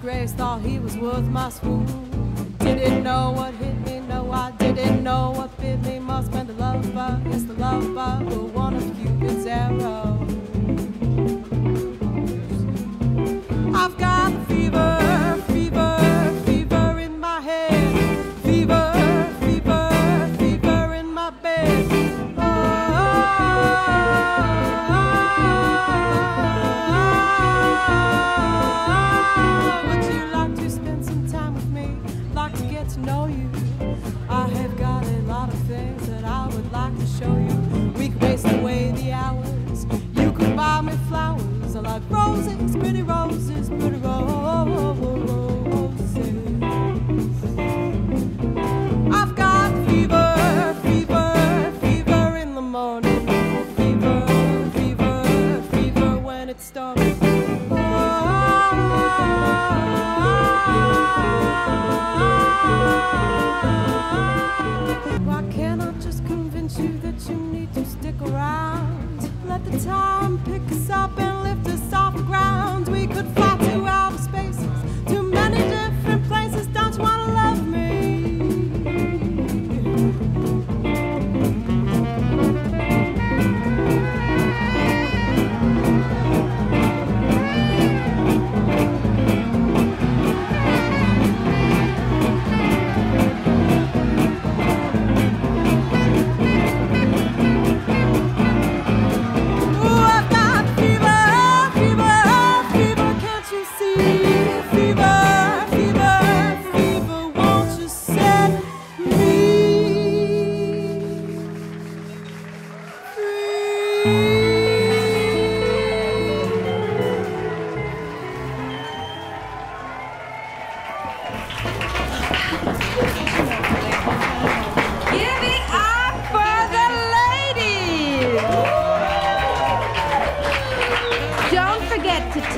grace, thought he was worth my swoon.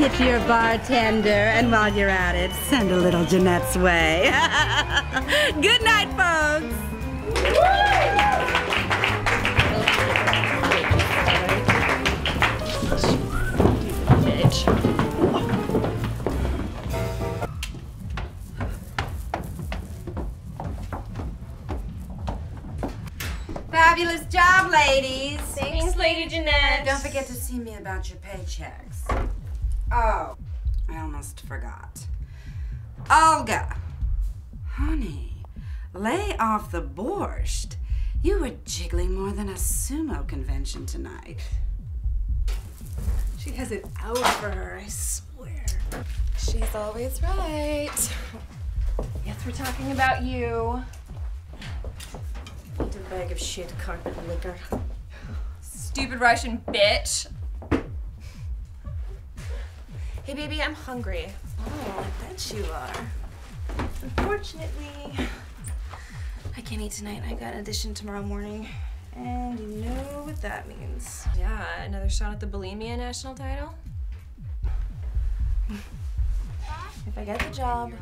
Tip your bartender, and while you're at it, send a little Jeanette's way. Good night, folks. Fabulous job, ladies. Thanks, Lady Jeanette. Don't forget to see me about your paychecks. Oh, I almost forgot. Olga, honey, lay off the borscht. You were jiggling more than a sumo convention tonight. She has it out for her, I swear. She's always right. Yes, we're talking about you. Need a bag of shit carpet liquor. Stupid Russian bitch. Hey, baby, I'm hungry. Oh, I bet you are. Unfortunately, I can't eat tonight. I got an audition tomorrow morning. And you know what that means. Yeah, another shot at the bulimia national title. If I get the job,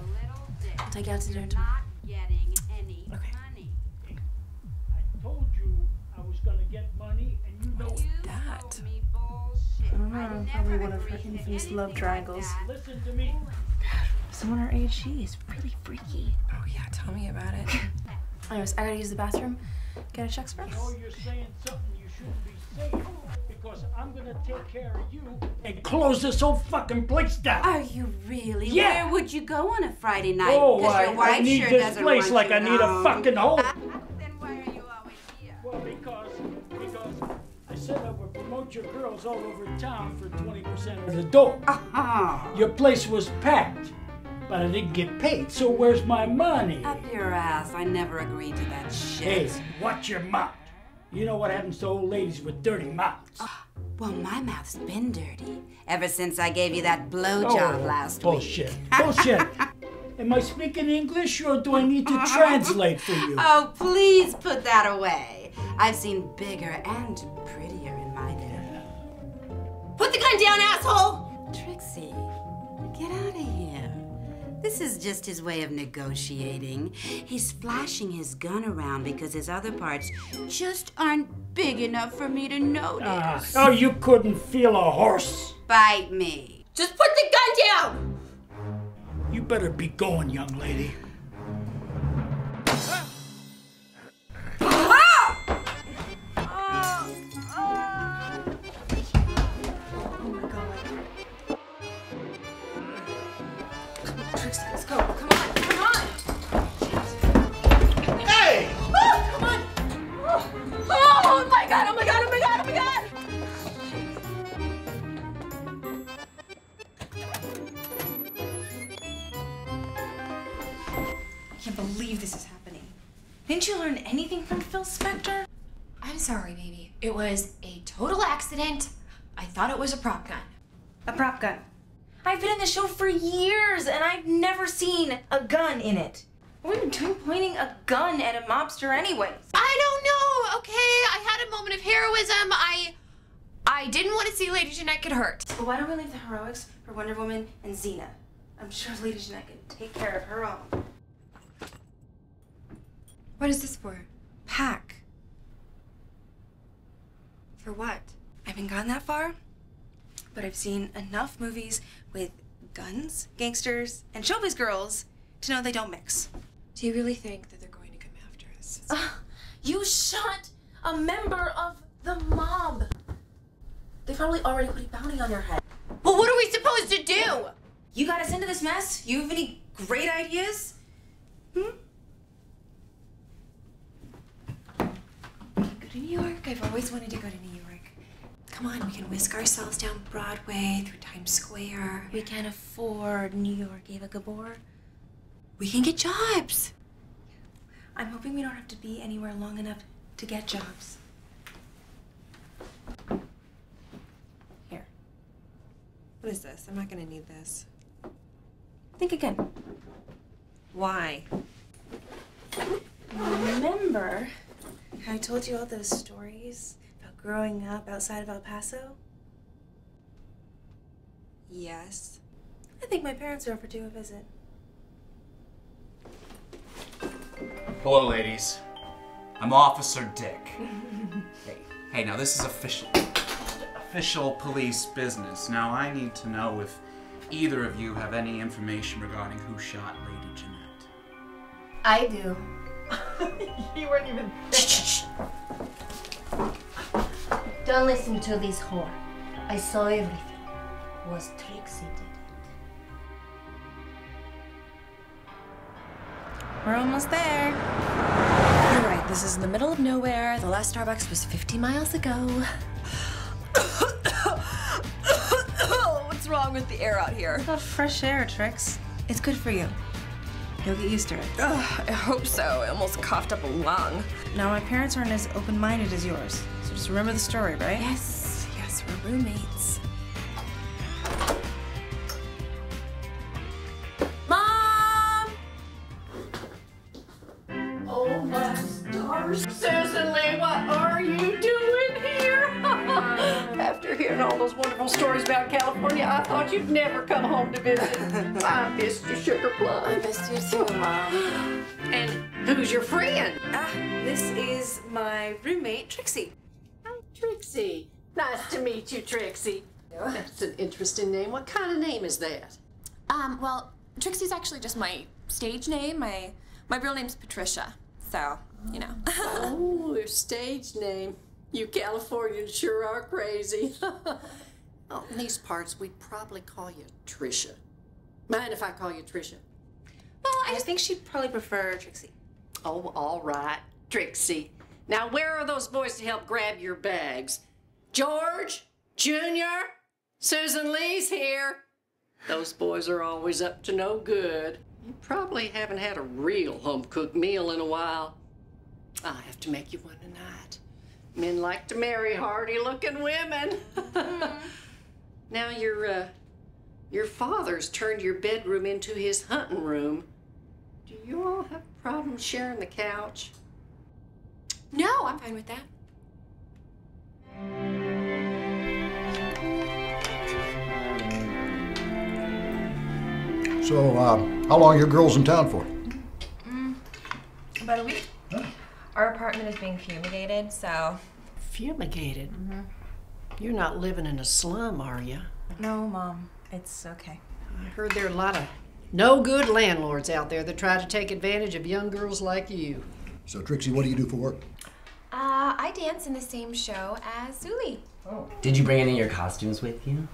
I'll take you out to dinner tomorrow. Okay. I told you I was gonna get money, and you know That. I don't know, I probably one of her infamous love triangles. Listen to me. Oh Someone her age, she is really freaky. Oh yeah, tell me about it. Anyways, I gotta use the bathroom. Get a check I express. know you're saying something you shouldn't be saying because I'm gonna take care of you and close this whole fucking place down. Are you really? Yeah. Where would you go on a Friday night? oh, 'Cause I, wife I need sure this place like I need home. a fucking home. Then why are you always here? Well, because because I would promote your girls all over town for 20% of the dough. Uh-huh. Oh, Your place was packed, but I didn't get paid. So where's my money? up your ass. I never agreed to that shit. Hey, watch your mouth. You know what happens to old ladies with dirty mouths. Uh, well, my mouth's been dirty ever since I gave you that blowjob oh, last Oh, bullshit. week. Bullshit. Am I speaking English or do I need to translate for you? Oh, please put that away. I've seen bigger and prettier in my day. Put the gun down, asshole! Trixie, get out of here. This is just his way of negotiating. He's flashing his gun around because his other parts just aren't big enough for me to notice. Ah, oh, you couldn't feel a horse. Bite me. Just put the gun down! You better be going, young lady. Accident. I thought it was a prop gun. A prop gun. I've been in the show for years and I've never seen a gun in it. What are we doing pointing a gun at a mobster anyways? I don't know. Okay, I had a moment of heroism. I I didn't want to see Lady Jeanette get hurt. Well, why don't we leave the heroics for Wonder Woman and Xena? I'm sure Lady Jeanette can take care of her own. What is this for? Pack. For what? I haven't gone that far, but I've seen enough movies with guns, gangsters, and showbiz girls to know they don't mix. Do you really think that they're going to come after us? Uh, you shot a member of the mob. They probably already put a bounty on your head. well, what are we supposed to do? You got us into this mess? You have any great ideas? Hmm? Go to New York. I've always wanted to go to New York. Come on, we can whisk ourselves down Broadway through Times Square. We can't afford New York, Eva Gabor. We can get jobs. I'm hoping we don't have to be anywhere long enough to get jobs. Here. What is this? I'm not gonna need this. Think again. Why? Remember how I told you all those stories growing up outside of El Paso? Yes. I think my parents are over due a visit. Hello, ladies. I'm Officer Dick. hey, hey, now this is official, official police business. Now I need to know if either of you have any information regarding who shot Lady Jeanette. I do. Don't listen to this whore. I saw everything. Was Trixie did it. We're almost there. You're right. This is in the middle of nowhere. The last Starbucks was 50 miles ago. What's wrong with the air out here? Got fresh air, Trix. It's good for you. You'll get used to it. Ugh, I hope so. I almost coughed up a lung. Now, my parents aren't as open minded as yours. So just remember the story, right? Yes, yes, we're roommates. Mom! Oh my stars, Susan Lee, what are you doing here? After hearing all those wonderful stories about California, I thought you'd never come home to visit. I missed you, Sugar Plum. I missed you too, Mom. And who's your friend? Ah, this is my roommate, Trixie. I'm Trixie. Nice to meet you, Trixie. That's an interesting name. What kind of name is that? Um, well, Trixie's actually just my stage name. My my real name's Patricia. So, you know. Oh, your stage name. You Californians sure are crazy. oh, in these parts, we'd probably call you Trisha. Mind if I call you Trisha? Well, I think she'd probably prefer Trixie. Oh, all right, Trixie. Now, where are those boys to help grab your bags? George? Junior? Susan Lee's here. Those boys are always up to no good. You probably haven't had a real home cooked meal in a while. I'll have to make you one tonight. Men like to marry hardy looking women. now, your, uh, your father's turned your bedroom into his hunting room. Do you all have problems sharing the couch? No, I'm fine with that. So, uh, How long are your girls in town for? About a week. Our apartment is being fumigated, so. Fumigated? You're not living in a slum, are you? No, Mom. It's okay. I heard there are a lot of no good landlords out there that try to take advantage of young girls like you. So, Trixie, what do you do for work? Uh, I dance in the same show as Sulie. Oh. Did you bring any of your costumes with you?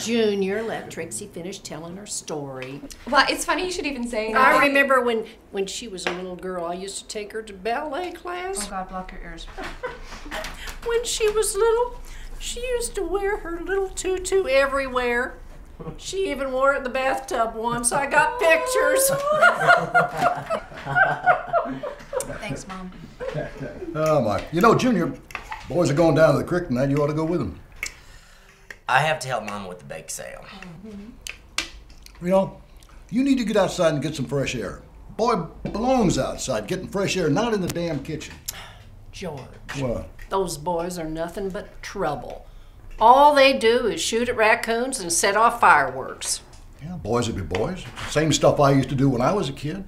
Junior let Trixie finish telling her story. Well, it's funny you should even say that. I remember when, when she was a little girl, I used to take her to ballet class. Oh, God, block your ears. When she was little, she used to wear her little tutu everywhere. She even wore it in the bathtub once. I got pictures. Thanks, Mom. Oh, my. You know, Junior, boys are going down to the creek tonight. You ought to go with them. I have to help Mama with the bake sale. Mm-hmm. You know, you need to get outside and get some fresh air. Boy belongs outside getting fresh air, not in the damn kitchen. George, Well, those boys are nothing but trouble. All they do is shoot at raccoons and set off fireworks. yeah, boys will be boys. Same stuff I used to do when I was a kid.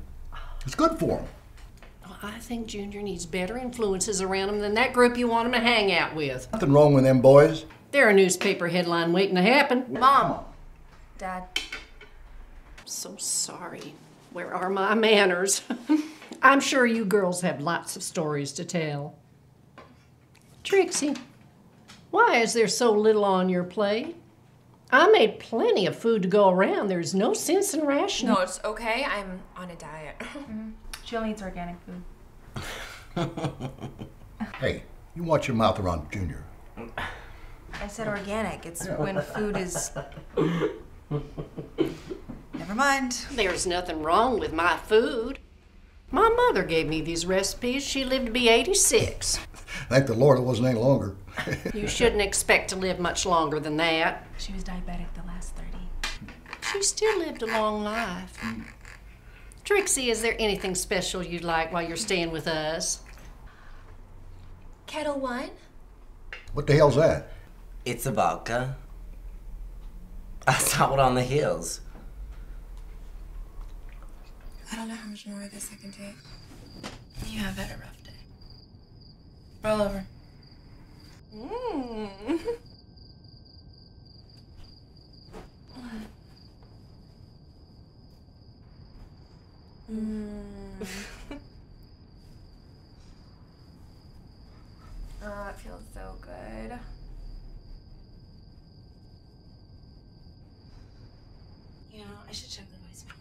It's good for them. I think Junior needs better influences around him than that group you want him to hang out with. Nothing wrong with them boys. They're a newspaper headline waiting to happen. Mom. Dad. I'm So sorry. Where are my manners? I'm sure you girls have lots of stories to tell. Trixie, why is there so little on your plate? I made plenty of food to go around. There's no sense in rationing. No, it's okay. I'm on a diet. Mm-hmm. She only eats organic food. Hey, you watch your mouth around Junior. I said organic. It's when food is. Never mind. There's nothing wrong with my food. My mother gave me these recipes. She lived to be 86. Thank the Lord it wasn't any longer. You shouldn't expect to live much longer than that. She was diabetic the last 30. She still lived a long life. Trixie, is there anything special you'd like while you're staying with us? Ketel One? What the hell's that? It's a vodka. I saw it on the hills. I don't know how much more of this I can take. You have had a rough day. Roll over. Mm. Mm. Oh, it feels so good. You know, I should check the voicemail.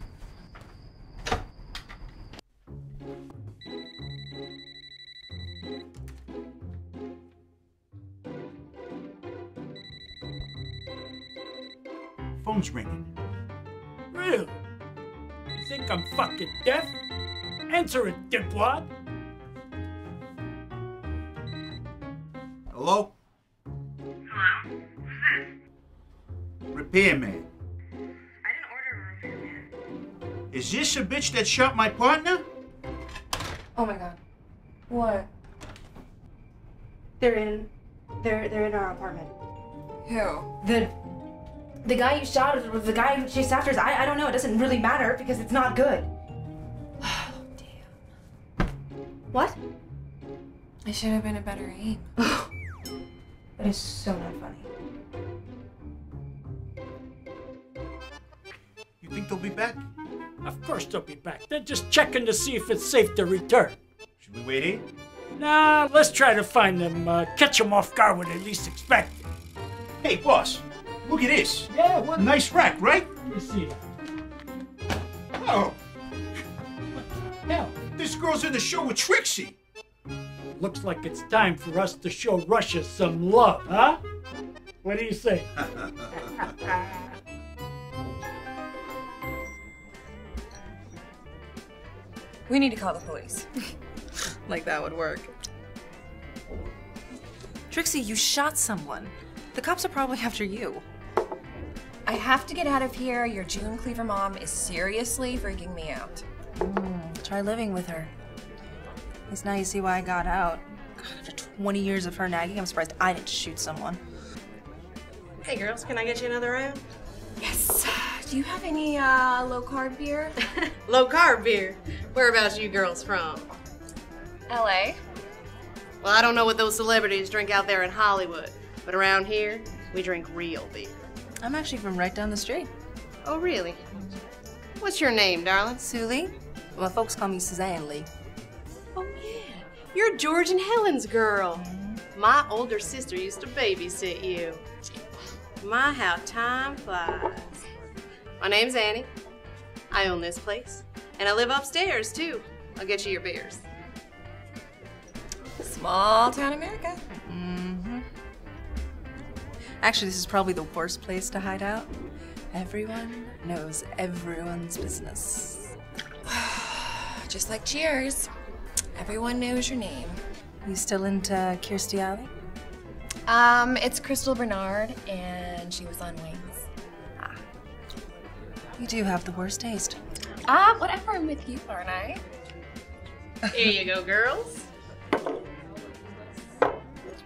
Phone's ringing. Really? You think I'm fucking deaf? Answer it, dipwad. Hello? Hello? Who's this? Repairman. I didn't order a repairman. Is this a bitch that shot my partner? Oh my god. What? They're in. They're they're in our apartment. Who? The the guy you shot was the guy who chased after us. I I don't know. It doesn't really matter because it's not good. Damn. What? I should have been a better aim. That is so not funny. You think they'll be back? Of course they'll be back. They're just checking to see if it's safe to return. Should we wait here? Nah, let's try to find them, uh, catch them off guard when they least expect it. Hey, boss, look at this. Yeah, what? Nice rack, right? Let me see that. Oh, Hell, this girl's in the show with Trixie. looks like it's time for us to show Russia some love, huh? What do you say? We need to call the police. like that would work. Trixie, you shot someone. The cops are probably after you. I have to get out of here. Your June Cleaver mom is seriously freaking me out. Try living with her. At least now you see why I got out. God, after 20 years of her nagging, I'm surprised I didn't shoot someone. Hey girls, can I get you another round? Yes. Do you have any uh, low carb beer? Low carb beer. Whereabouts you girls from? LA. Well, I don't know what those celebrities drink out there in Hollywood, but around here, we drink real beer. I'm actually from right down the street. Oh, really? What's your name, darling? Sulie. Well, folks call me Suzanne Lee. Oh, yeah. You're George and Helen's girl. My older sister used to babysit you. My, how time flies. My name's Annie. I own this place. And I live upstairs, too. I'll get you your beers. Small town America. Mm-hmm. Actually, this is probably the worst place to hide out. Everyone knows everyone's business. Just like Cheers. Everyone knows your name. You still into Kirstie Alley? Um, it's Crystal Bernard, and she was on Wings. You do have the worst taste. Ah, whatever. I'm with you, aren't I? Here you go, girls.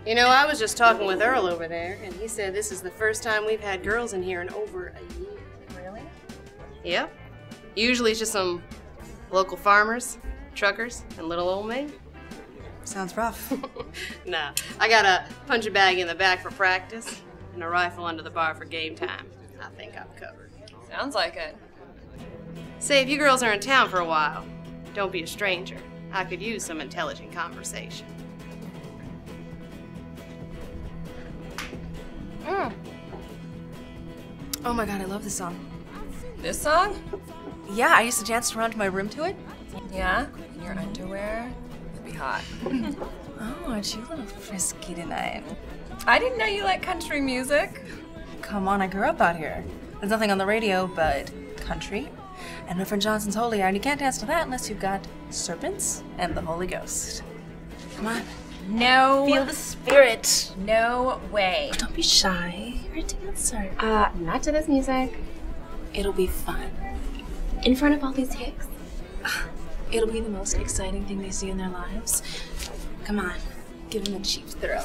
You know, I was just talking with Earl over there, and he said this is the first time we've had girls in here in over a year. Really? Yep. Usually it's just some local farmers, truckers, and little old me. Sounds rough. nah, I got a punching bag in the back for practice and a rifle under the bar for game time. I think I'm covered. Sounds like it. Say, if you girls are in town for a while, don't be a stranger. I could use some intelligent conversation. Mm. Oh my god, I love this song. This song? Yeah, I used to dance around my room to it. Yeah? In your underwear? It'd be hot. Oh, aren't you a little frisky tonight? I didn't know you like country music. Come on, I grew up out here. There's nothing on the radio but country and Reverend Johnson's Holy Hour, and you can't dance to that unless you've got serpents and the Holy Ghost. Come on. No. Feel the spirit. No way. Don't be shy. You're a dancer. Uh, not to this music. It'll be fun. In front of all these hicks. It'll be the most exciting thing they see in their lives. Come on, give them a cheap thrill.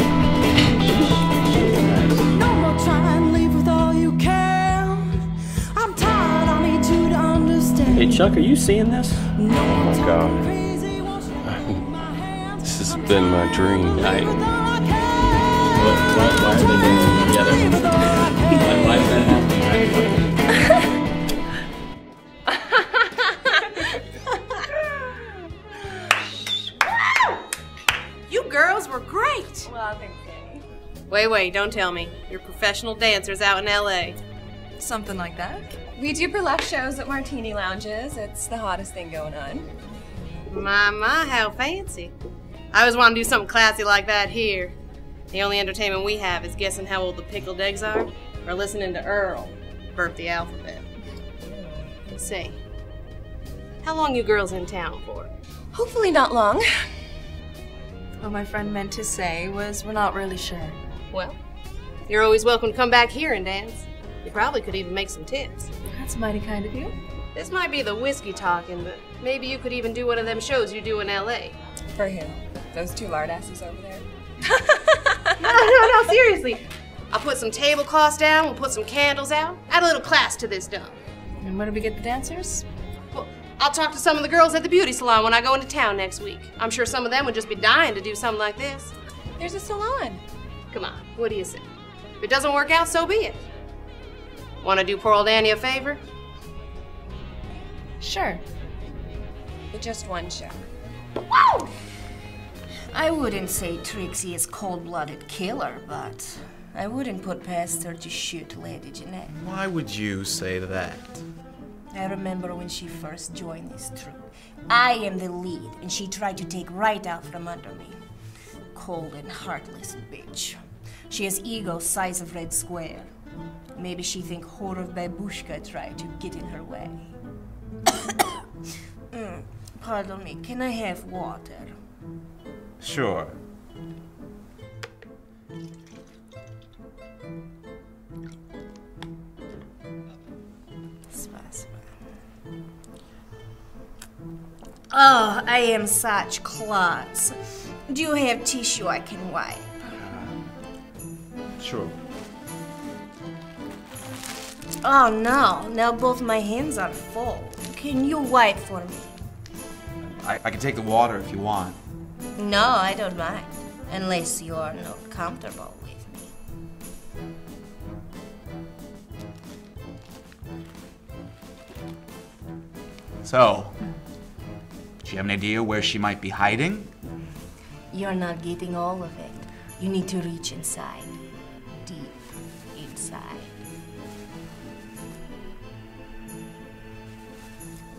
Chuck, are you seeing this? No Oh God. This has been my dream. I. Well, why, why are they dancing together? Why, why is that happening? You girls were great. Well, thanks, Annie. Wait, wait, don't tell me. You're professional dancers out in LA. Something like that. We do burlesque shows at martini lounges. It's the hottest thing going on. My, my, how fancy. I always want to do something classy like that here. The only entertainment we have is guessing how old the pickled eggs are or listening to Earl burp the alphabet. Say, how long you girls in town for? Hopefully not long. What my friend meant to say was, we're not really sure. Well, you're always welcome to come back here and dance. You probably could even make some tips. That's mighty kind of you. This might be the whiskey talking, but maybe you could even do one of them shows you do in LA. For who? Those two lard asses over there? No, no, no, seriously. I'll put some tablecloths down, we'll put some candles out, add a little class to this dump. And where do we get the dancers? Well, I'll talk to some of the girls at the beauty salon when I go into town next week. I'm sure some of them would just be dying to do something like this. There's a salon. Come on, what do you say? If it doesn't work out, so be it. Want to do poor old Annie a favor? Sure. But just one show. I wouldn't say Trixie is cold-blooded killer, but I wouldn't put past her to shoot Lady Jeanette. Why would you say that? I remember when she first joined this troupe. I am the lead, and she tried to take right out from under me. Cold and heartless bitch. She has ego size of red square. Maybe she think Horov Babushka tried to get in her way. Mm, Pardon me, can I have water? Sure. Oh, I am such clots. Do you have tissue I can wipe? Sure. Oh no, now both my hands are full. Can you wipe for me? I, I can take the water if you want. No, I don't mind. Unless you are not comfortable with me. So, do you have an idea where she might be hiding? You're not getting all of it. You need to reach inside.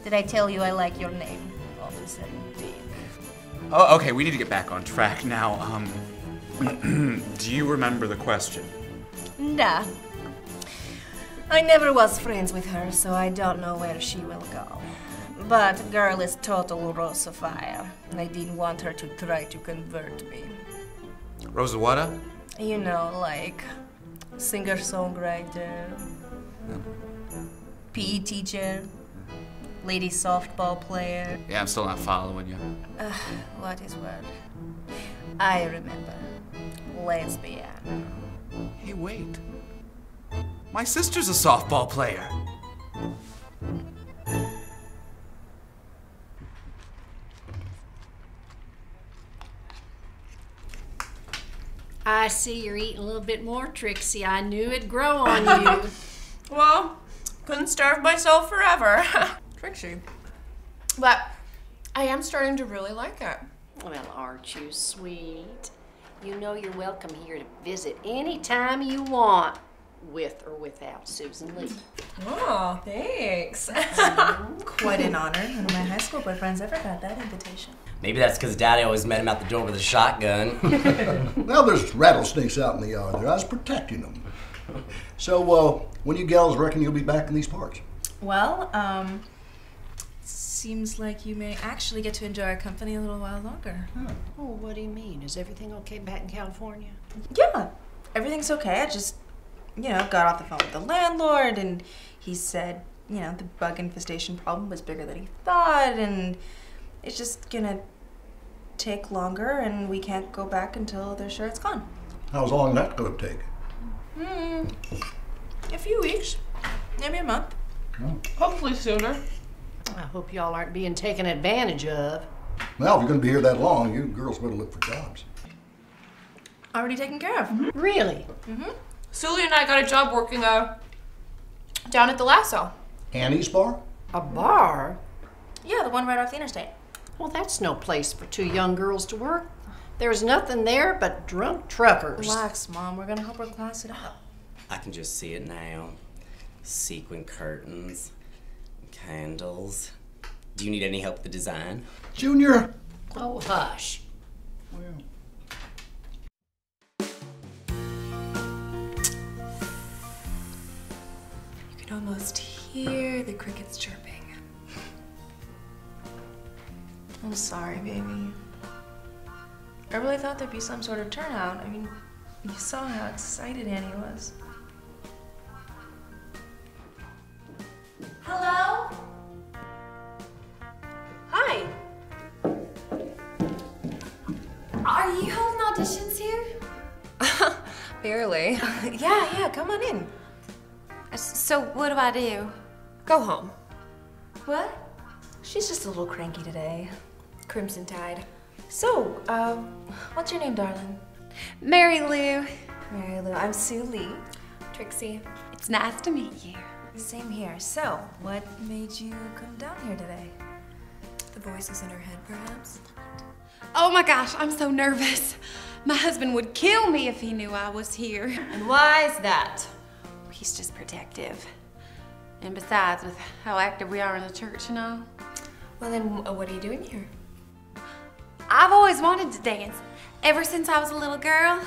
Did I tell you I like your name? Officer Dick. Oh, okay, we need to get back on track now. Um, do you remember the question? Nah. I never was friends with her, so I don't know where she will go. But girl is total Rosa fire. I didn't want her to try to convert me. Rosa Wada? You know, like singer songwriter, PE teacher, lady softball player. Yeah, I'm still not following you. Uh, what is word? I remember. Lesbian. Hey, wait. My sister's a softball player. I see you're eating a little bit more, Trixie. I knew it'd grow on you. Well, couldn't starve myself forever. Trixie. But I am starting to really like it. well, aren't you sweet? You know you're welcome here to visit anytime you want, with or without Susan Lee. Oh, thanks. Quite an honor. None of my high school boyfriends ever got that invitation. Maybe that's because Daddy always met him at the door with a shotgun. Well, there's rattlesnakes out in the yard there. I was protecting them. So, uh, when you gals reckon you'll be back in these parts? Well, um, seems like you may actually get to enjoy our company a little while longer. Huh. Oh, what do you mean? Is everything okay back in California? Yeah, everything's okay. I just, you know, got off the phone with the landlord, and he said, you know, the bug infestation problem was bigger than he thought, and it's just gonna take longer, and we can't go back until they're sure it's gone. How's long that going to take? Hmm, a few weeks, maybe a month. Hopefully sooner. I hope y'all aren't being taken advantage of. Well, if you're going to be here that long, you girls better look for jobs. Already taken care of. Really? Mm-hmm. Sully and I got a job working uh, down at the Lasso. Annie's bar? A bar? Yeah, the one right off the interstate. Well, that's no place for two young girls to work. There's nothing there but drunk truckers. Relax, Mom. We're gonna help her class it up. I can just see it now. Sequin curtains, candles. Do you need any help with the design? Junior? Oh, hush. You can almost hear the crickets chirping. I'm sorry, baby. I really thought there'd be some sort of turnout. I mean, you saw how excited Annie was. Hello? Hi. Are you holding auditions here? Barely. yeah, yeah, come on in. So, what do I do? Go home. What? She's just a little cranky today. Crimson Tide. So, um, what's your name, darling? Mary Lou. Mary Lou. I'm Sulie. Trixie. It's nice to meet you. Same here. So, what made you come down here today? The voices in her head, perhaps? Oh my gosh, I'm so nervous. My husband would kill me if he knew I was here. And why is that? He's just protective. And besides, with how active we are in the church, you know, Well, then, what are you doing here? I've always wanted to dance ever since I was a little girl.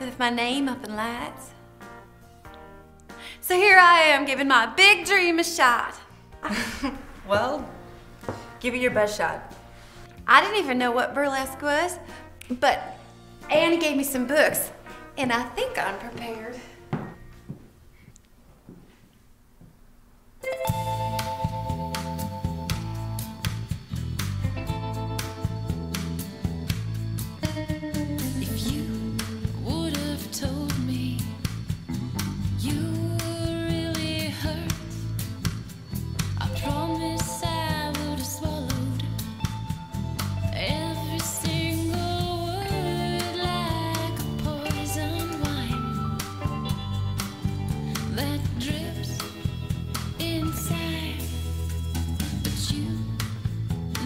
with my name up in lights. So here I am giving my big dream a shot. Well, give it your best shot. I didn't even know what burlesque was, but Annie gave me some books, and I think I'm prepared.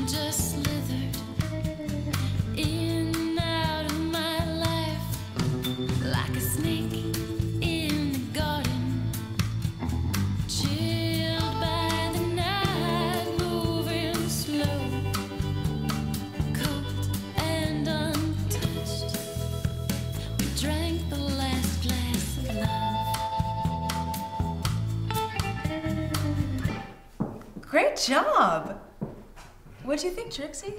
Just slithered What do you think, Trixie?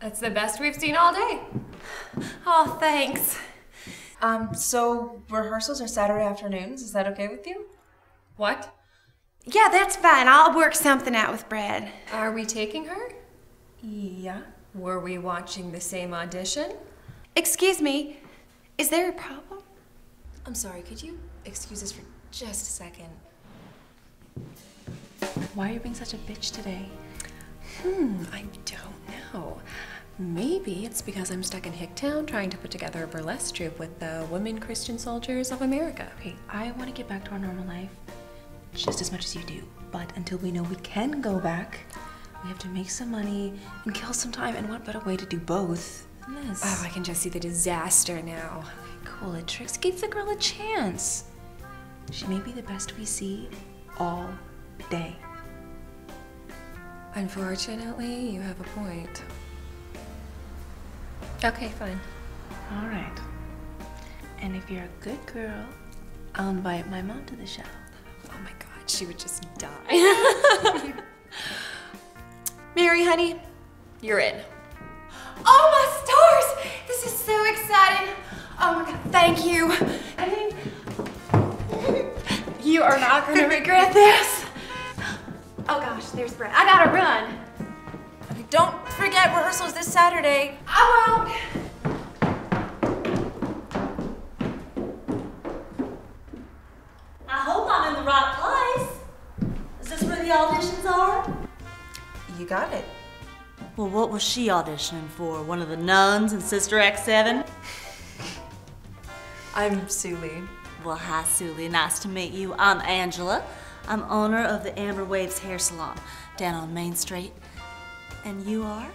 That's the best we've seen all day. Oh, thanks. Um, so rehearsals are Saturday afternoons. Is that okay with you? What? Yeah, that's fine. I'll work something out with Brad. Are we taking her? Yeah. Were we watching the same audition? Excuse me, is there a problem? I'm sorry, could you excuse us for just a second? Why are you being such a bitch today? Hmm, I don't know. Maybe it's because I'm stuck in Hicktown trying to put together a burlesque troupe with the Women Christian Soldiers of America. Okay, I want to get back to our normal life just as much as you do. But until we know we can go back, we have to make some money and kill some time. And what better way to do both than this? Oh, I can just see the disaster now. Cool it, Trix. Give the girl a chance. She may be the best we see all day. Unfortunately, you have a point. Okay, fine. All right. And if you're a good girl, I'll invite my mom to the show. Oh my god, she would just die. Mary, honey, you're in. Oh, my stars! This is so exciting. Oh my god, thank you. I mean, you are not going to regret this. Oh gosh, there's Brad. I gotta run. Don't forget rehearsals this Saturday. I won't. I hope I'm in the right place. Is this where the auditions are? You got it. Well, what was she auditioning for? One of the nuns in Sister Act 7? I'm Sulie. Well, hi, Sulie. Nice to meet you. I'm Angela. I'm owner of the Amber Waves Hair Salon down on Main Street. And you are?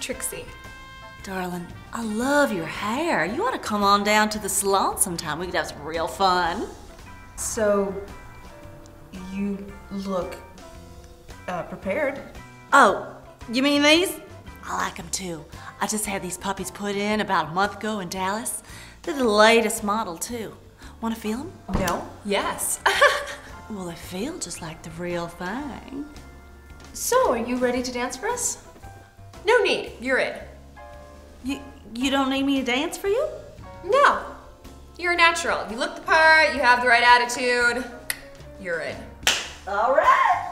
Trixie. Darling, I love your hair. You ought to come on down to the salon sometime. We could have some real fun. So, you look uh, prepared. Oh, you mean these? I like them too. I just had these puppies put in about a month ago in Dallas. They're the latest model too. Want to feel them? No. Yes. well, they feel just like the real thing. So, are you ready to dance for us? No need. You're in. You you don't need me to dance for you? No. You're a natural. You look the part, you have the right attitude. You're in. All right.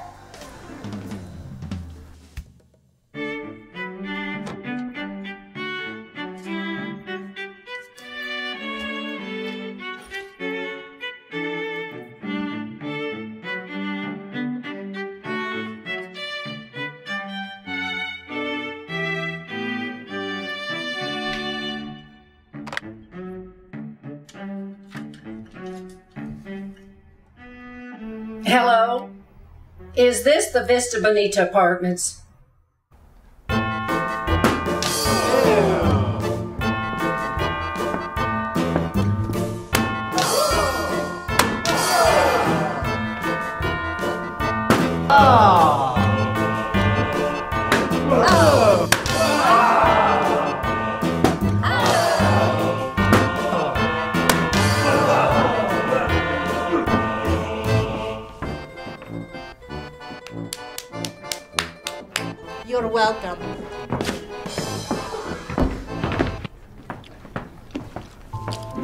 Is this the Vista Bonita Apartments? Oh.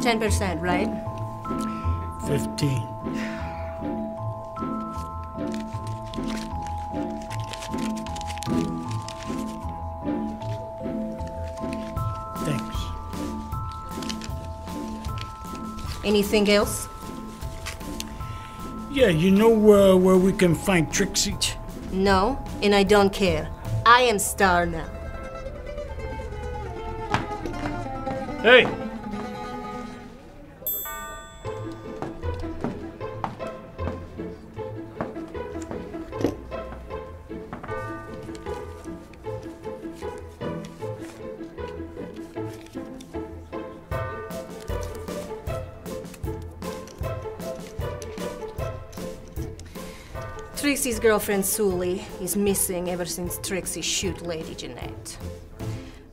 10%, right? 15. Thanks. Anything else? Yeah, you know uh, where we can find Trixie? No, and I don't care. I am star now. Hey! Girlfriend Sulie is missing ever since Trixie shoot Lady Jeanette.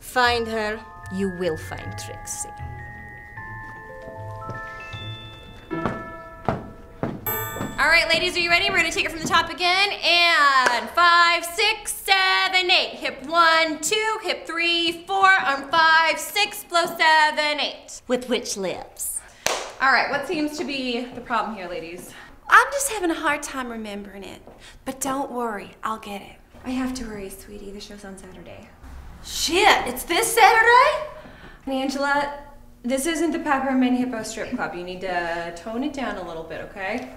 Find her, you will find Trixie. All right, ladies, are you ready? We're gonna take it from the top again. And five, six, seven, eight. Hip one, two, hip three, four, arm five, six, blow seven, eight. With which lips? All right, what seems to be the problem here, ladies? I'm just having a hard time remembering it. But don't worry, I'll get it. I have to worry, sweetie. The show's on Saturday. Shit, it's this Saturday? And Angela, this isn't the Peppermint Hippo Strip Club. You need to tone it down a little bit, okay?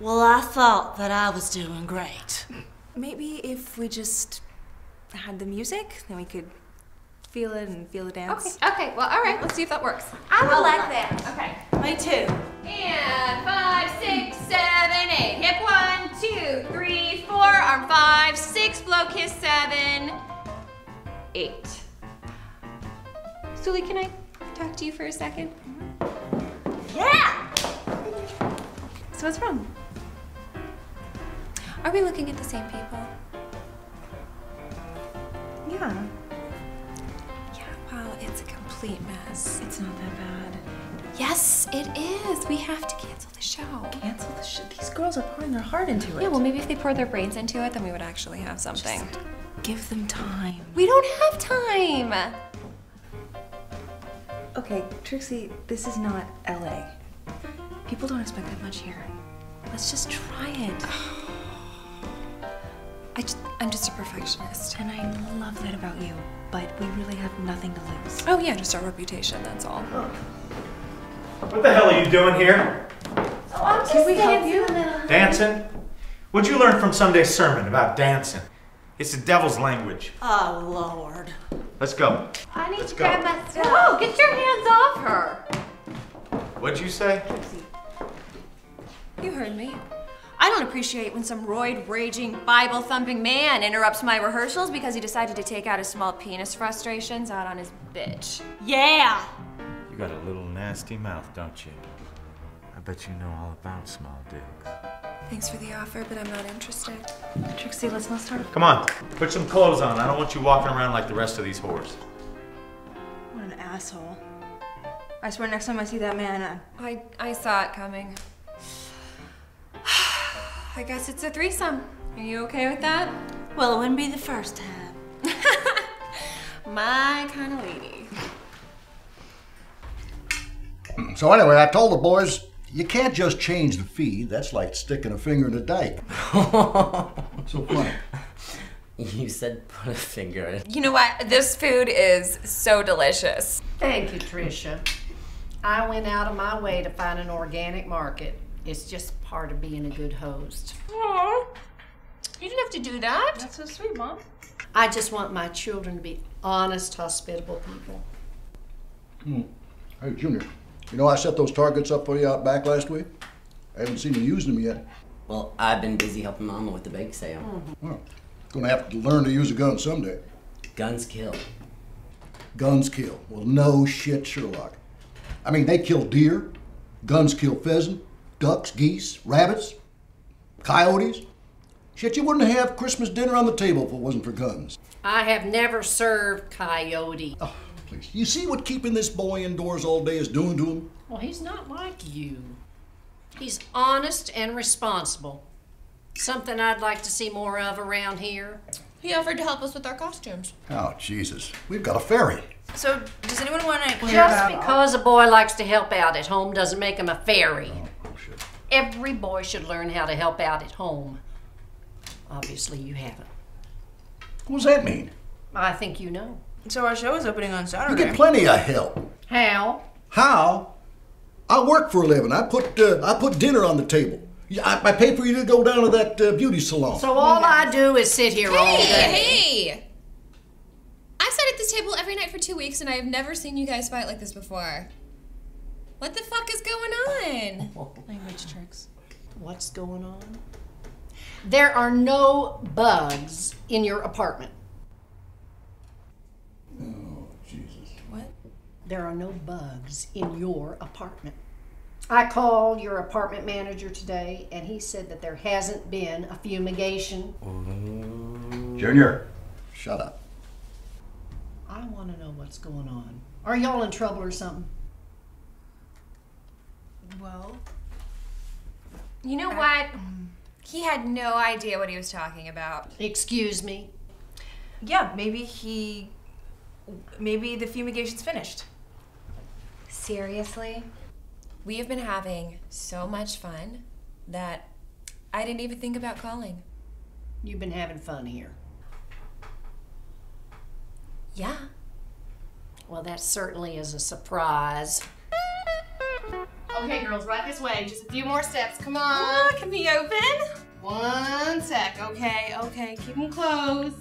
Well, I thought that I was doing great. Maybe if we just had the music, then we could feel it and feel the dance. Okay, okay. Well, all right. Let's see if that works. I would I'll- like that. Okay. Me too. And five, six, seven, eight. Hip one, two, three, four. Arm five, six. Blow kiss seven, eight. Sulie, can I talk to you for a second? Mm-hmm. Yeah! So what's wrong? Are we looking at the same people? Yeah. Yeah, well, it's a complete mess. It's not that bad. Yes, it is. We have to cancel the show. Cancel the show? These girls are pouring their heart into it. Yeah, well, maybe if they poured their brains into it, then we would actually have something. Just Give them time. we don't have time. Okay, Trixie, this is not LA. People don't expect that much here. Let's just try it. I just, I'm just a perfectionist. And I love that about you, but we really have nothing to lose. Oh yeah, just our reputation. That's all. What the hell are you doing here? Oh, I'm just Can we help dancing you? a little. Dancing? What'd you learn from Sunday's sermon about dancing? It's the devil's language. Oh, Lord. Let's go. I need Let's to go. grab my stuff. Whoa, get your hands off her. What'd you say? You heard me. I don't appreciate when some roid raging, Bible thumping man interrupts my rehearsals because he decided to take out his small penis frustrations out on his bitch. Yeah! You got a little nasty mouth, don't you? I bet you know all about small dicks. Thanks for the offer, but I'm not interested. Trixie, let's not start. Come on, put some clothes on. I don't want you walking around like the rest of these whores. What an asshole. I swear next time I see that man, uh, I, I saw it coming. I guess it's a threesome. Are you okay with that? Well, it wouldn't be the first time. My kind of lady. So anyway, I told the boys, you can't just change the feed. That's like sticking a finger in a dike. so funny. You said put a finger in. You know what? This food is so delicious. Thank you, Tricia. I went out of my way to find an organic market. It's just part of being a good host. Aw, you didn't have to do that. that's so sweet, Mom. I just want my children to be honest, hospitable people. Hmm. Hey, Junior, you know I set those targets up for you out back last week? I haven't seen you using them yet. Well, I've been busy helping Mama with the bake sale. Well, gonna have to learn to use a gun someday. Guns kill. Guns kill. Well, no shit, Sherlock. I mean, they kill deer, guns kill pheasant, ducks, geese, rabbits, coyotes. Shit, you wouldn't have Christmas dinner on the table if it wasn't for guns. I have never served coyote. Oh, please. You see what keeping this boy indoors all day is doing to him? Well, he's not like you. He's honest and responsible. Something I'd like to see more of around here. He offered to help us with our costumes. Oh, Jesus. We've got a fairy. So, does anyone want to clear Just because a boy likes to help out at home doesn't make him a fairy. Oh, Every boy should learn how to help out at home. Obviously, you haven't. What does that mean? I think you know. So our show is opening on Saturday. You get plenty of help. How? How? I work for a living. I put uh, I put dinner on the table. I, I pay for you to go down to that uh, beauty salon. So all I do is sit here all day. Hey! I've sat at this table every night for two weeks and I've never seen you guys fight like this before. What the fuck is going on? Language tricks. What's going on? There are no bugs in your apartment. Oh, Jesus. What? There are no bugs in your apartment. I called your apartment manager today and he said that there hasn't been a fumigation. Oh. Junior, shut up. I want to know what's going on. Are y'all in trouble or something? Well, you know what? Mm-hmm. He had no idea what he was talking about. Excuse me. Yeah, maybe he. Maybe the fumigation's finished. Seriously? We have been having so much fun that I didn't even think about calling. You've been having fun here. Yeah. Well, that certainly is a surprise. Okay, girls, right this way. Just a few more steps. Come on. Ah, can we open? One sec. Okay, okay. Keep them closed.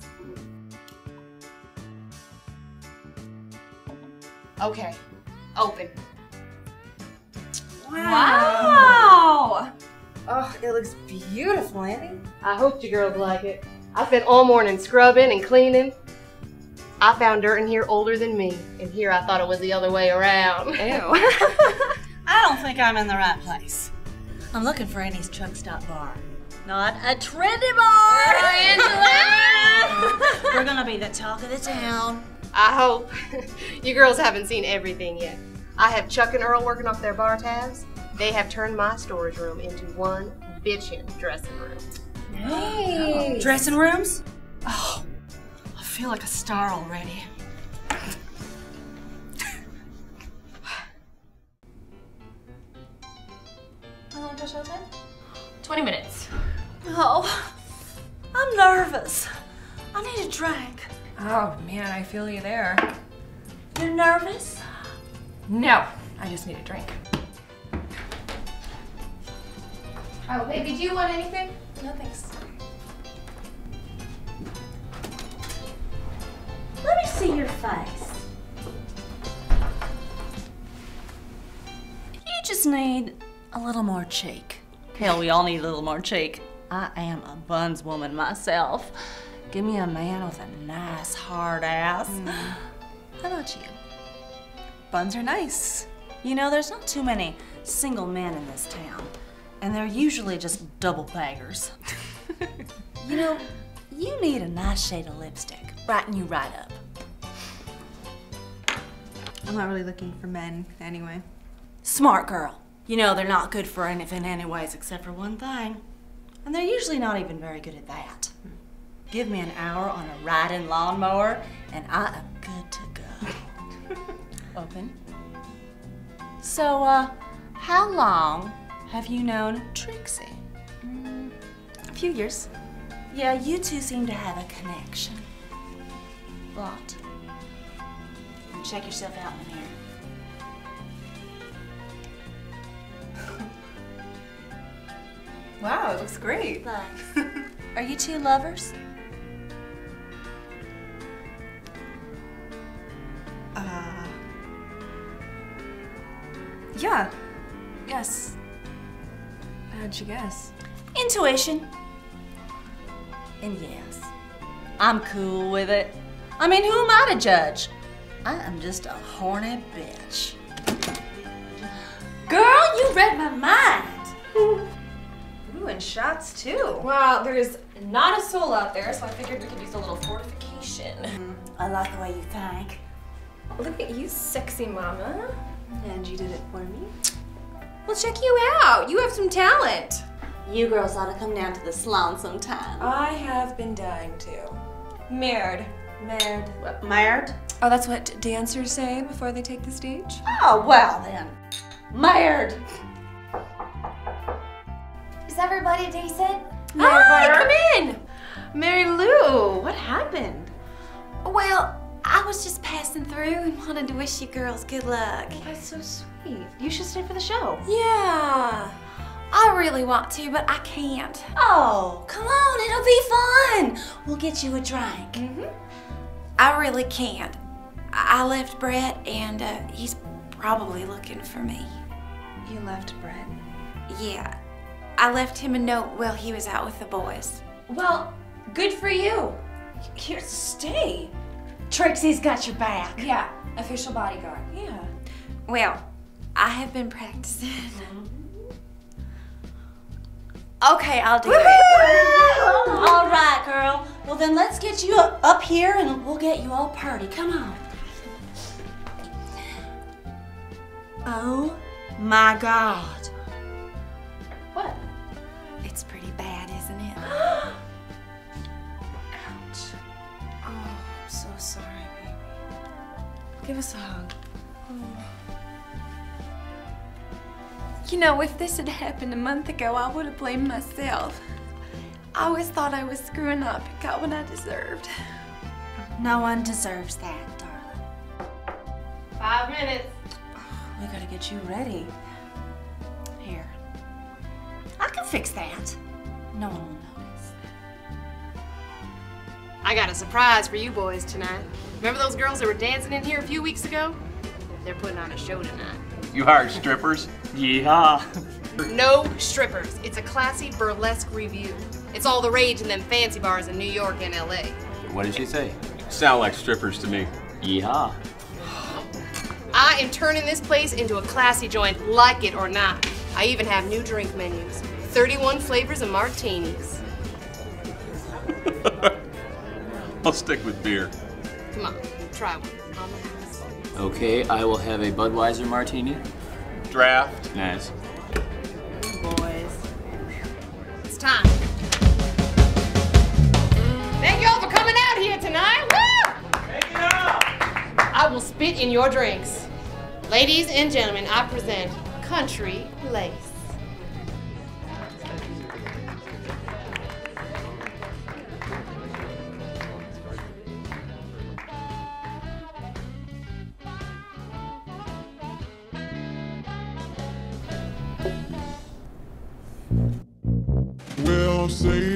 Okay. Open. Wow! Oh, it looks beautiful, Annie. I hope you girls like it. I spent all morning scrubbing and cleaning. I found dirt in here older than me, and here I thought it was the other way around. Ew. I don't think I'm in the right place. I'm looking for Annie's truck stop bar. Not a trendy bar! Angela! We're gonna be the talk of the town. I hope. you girls haven't seen everything yet. I have Chuck and Earl working off their bar tabs. They have turned my storage room into one bitchin' dressing room. Hey. Dressing rooms? Oh, I feel like a star already. How long does show time? 20 minutes. Oh, I'm nervous. I need a drink. Oh man, I feel you there. You're nervous? No, I just need a drink. Oh, baby, do you want anything? No, thanks. Let me see your face. You just need a little more cheek. Hell, we all need a little more cheek. I am a buns woman myself. Give me a man with a nice hard ass. Hmm. How about you? Buns are nice. You know, there's not too many single men in this town, and they're usually just double baggers. you know, you need a nice shade of lipstick, brighten you right up. I'm not really looking for men anyway. Smart girl. You know, they're not good for anything anyways, except for one thing. And they're usually not even very good at that. Give me an hour on a riding lawnmower, and I am good to go. Open. So, uh, how long have you known Trixie? A few years. Yeah, you two seem to have a connection. What? Check yourself out in the mirror. Wow, it looks great. Thanks. Are you two lovers? Uh. Yeah. Yes. How'd you guess? Intuition. And yes, I'm cool with it. I mean, who am I to judge? I am just a horny bitch. Girl, you read my mind. Ooh, shots too. Wow, there's not a soul out there, so I figured we could use a little fortification. Mm, I like the way you think. Look at you, sexy mama. And you did it for me? Well, check you out. You have some talent. You girls ought to come down to the salon sometime. I have been dying to. Married. Married. What, married? Oh, that's what dancers say before they take the stage? Oh, well then. Married. Is everybody decent? Hi, come in. Mary Lou, what happened? Well, I was just passing through and wanted to wish you girls good luck. That's so sweet. You should stay for the show. Yeah. I really want to, but I can't. Oh, come on, it'll be fun. We'll get you a drink. Mm-hmm. I really can't. I I left Brett, and uh, he's probably looking for me. You left Brett? Yeah. I left him a note while he was out with the boys. Well, good for you. Here, stay. Trixie's got your back. Yeah, official bodyguard. Yeah. Well, I have been practicing. Mm-hmm. Okay, I'll do it. all right, girl. Well, then let's get you up up here and we'll get you all party. Come on. Oh my God. It's pretty bad, isn't it? Ouch. Oh, I'm so sorry, baby. Give us a hug. Oh. You know, if this had happened a month ago, I would have blamed myself. I always thought I was screwing up and got what I deserved. No one deserves that, darling. Five minutes. We gotta get you ready. Fix that. No one will notice. I got a surprise for you boys tonight. Remember those girls that were dancing in here a few weeks ago? They're putting on a show tonight. You hired strippers? Yeehaw. No strippers. It's a classy burlesque revue. It's all the rage in them fancy bars in New York and LA. What did she say? Sound like strippers to me. Yeehaw. I am turning this place into a classy joint, like it or not. I even have new drink menus 31 flavors of martinis. I'll stick with beer. Come on, try one. Okay, I will have a Budweiser martini. Draft. Nice. Boys. It's time. Thank you all for coming out here tonight. Woo! I will spit in your drinks. Ladies and gentlemen, I present Country Lace.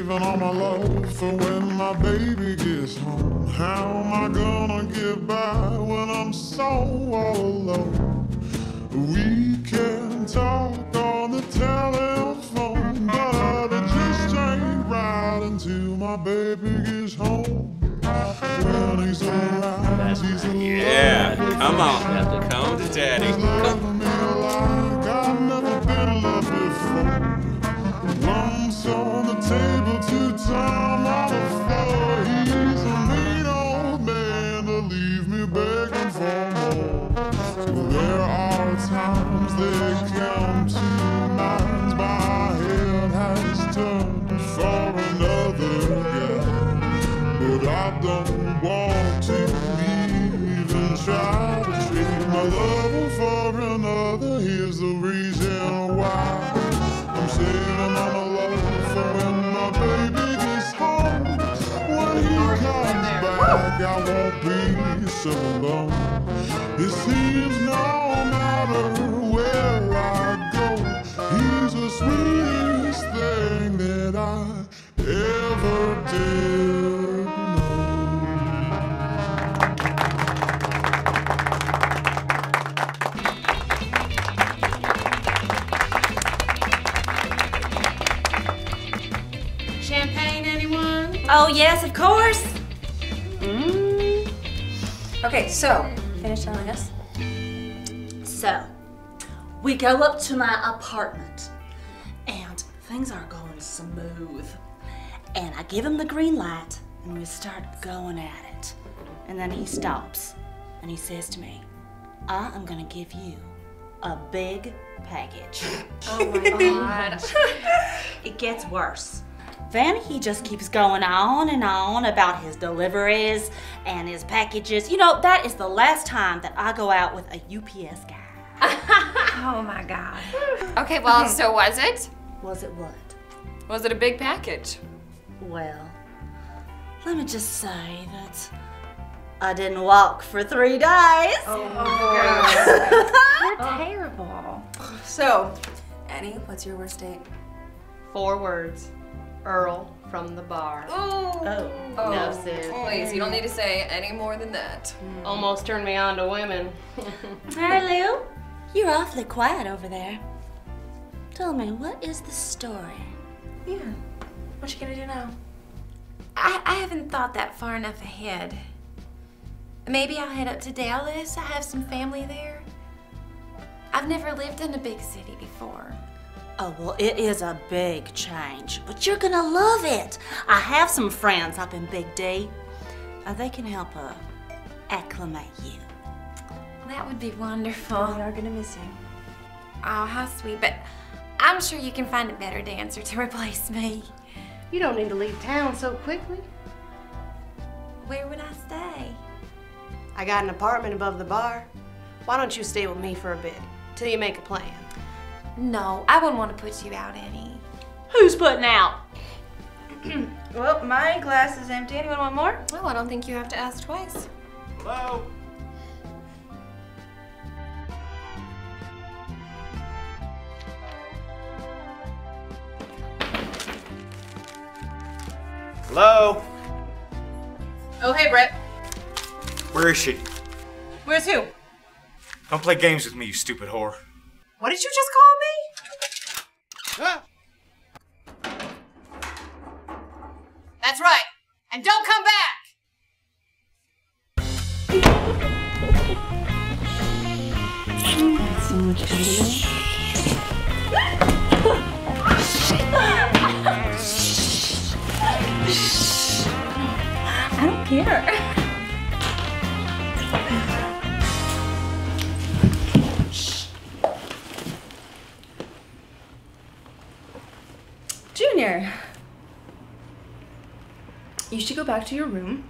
Saving all my love for when my baby gets home. How am I gonna get by when I'm so all alone? We can talk on the telephone, but it just ain't right until my baby gets home. When he's around, he's Yeah, come on. Come to daddy. loving On the table, two time on the floor. He's a mean old man to leave me begging for more. So there are times that come to minds my head has turned for another guy. But I don't back, I won't be so alone. It seems no matter where I go, he's the sweetest thing that I ever did. Champagne, anyone? Oh, yes, of course. Okay, so finish telling us. So, we go up to my apartment, and things are going smooth. And I give him the green light, and we start going at it. And then he stops, and he says to me, I am gonna give you a big package. Oh my god. it gets worse. Then he just keeps going on and on about his deliveries and his packages. You know, that is the last time that I go out with a UPS guy. oh my god. Okay, well, so was it? Was it what? Was it a big package? Well, let me just say that I didn't walk for three days. Oh, oh, oh. You're terrible. So, Annie, what's your worst date? Four words. Earl from the bar. Oh. oh. No, oh, sis. Please, you don't need to say any more than that. Hmm. Almost turned me on to women. Hey, Lou. You're awfully quiet over there. Tell me, what is the story? Yeah. What you gonna do now? I, I haven't thought that far enough ahead. Maybe I'll head up to Dallas. I have some family there. I've never lived in a big city before. Oh, well, it is a big change, but you're gonna love it. I have some friends up in Big D. Uh, they can help uh, acclimate you. That would be wonderful. We are gonna miss you. Oh, how sweet. But I'm sure you can find a better dancer to replace me. You don't need to leave town so quickly. Where would I stay? I got an apartment above the bar. Why don't you stay with me for a bit till you make a plan? No, I wouldn't want to put you out any. Who's putting out? well, my glass is empty. Anyone want more? Well, I don't think you have to ask twice. Hello? Hello? Oh, hey, Brett. Where is she? Where's who? Don't play games with me, you stupid whore. What did you just That's right. And don't come back. so much I don't care. Back to your room.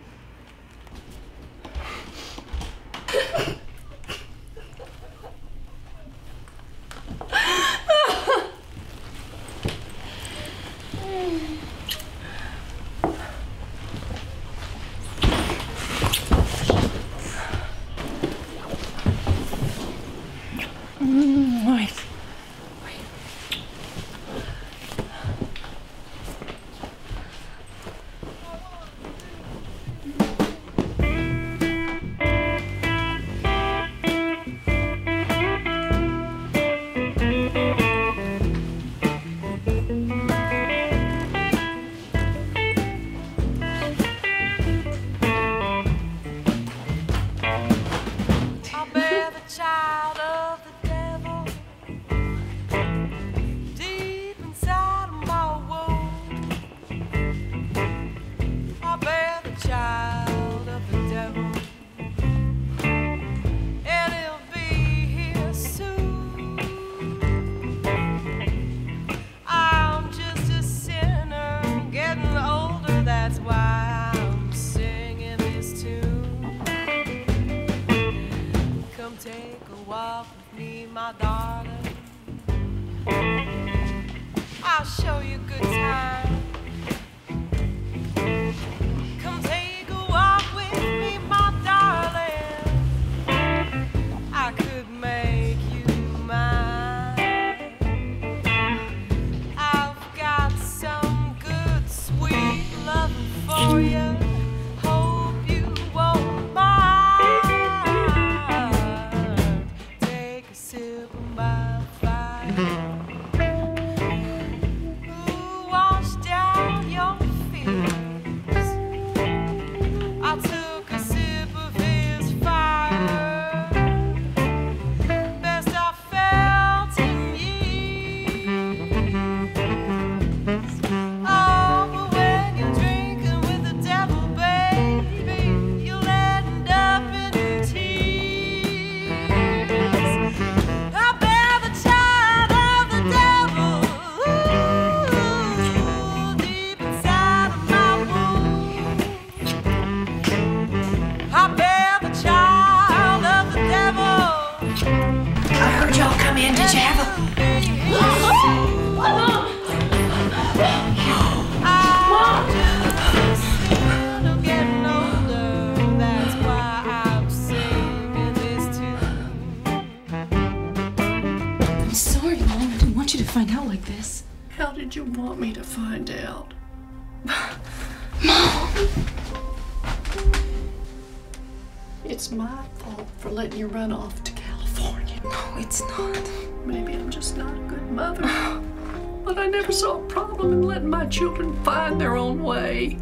Children find their own way.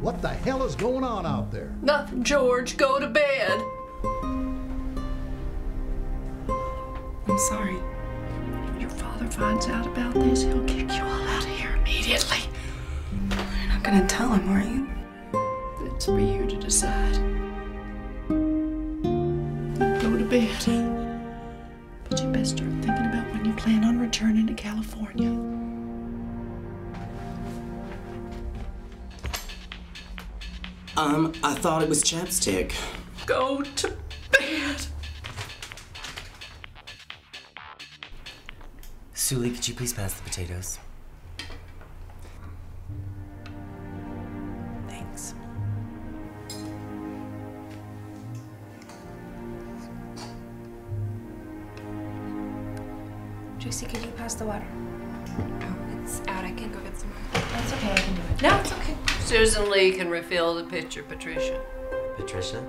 What the hell is going on out there? Nothing, George. Go to bed. I'm sorry. If your father finds out about this, he'll kick thought it was chapstick. Go to bed. Sulie, could you please pass the potatoes? Susan Lee can refill the pitcher, Patricia. Patricia?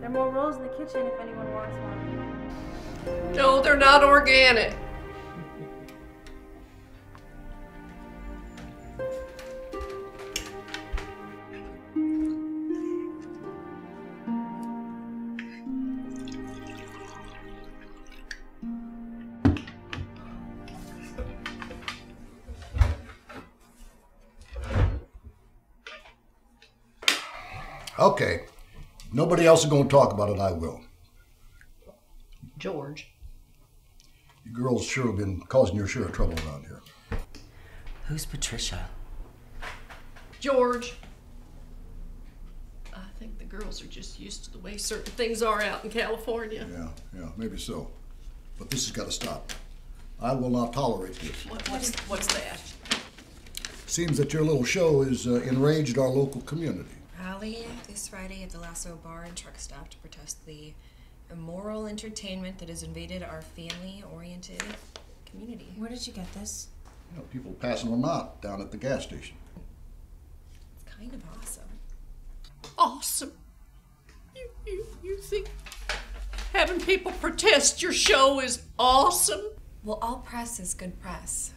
There are more rolls in the kitchen if anyone wants one. No, they're not organic. Nobody else is going to talk about it, I will. George. You girls sure have been causing your share of trouble around here. Who's Patricia? George. I think the girls are just used to the way certain things are out in California. Yeah, yeah, maybe so. But this has got to stop. I will not tolerate this. What, what's, what's that? Seems that your little show has uh, enraged our local community. Rally this Friday at the Lasso Bar and Truck Stop to protest the immoral entertainment that has invaded our family-oriented community. Where did you get this? You know, people passing them out down at the gas station. It's kind of awesome. Awesome. You, you, you think having people protest your show is awesome? Well, all press is good press.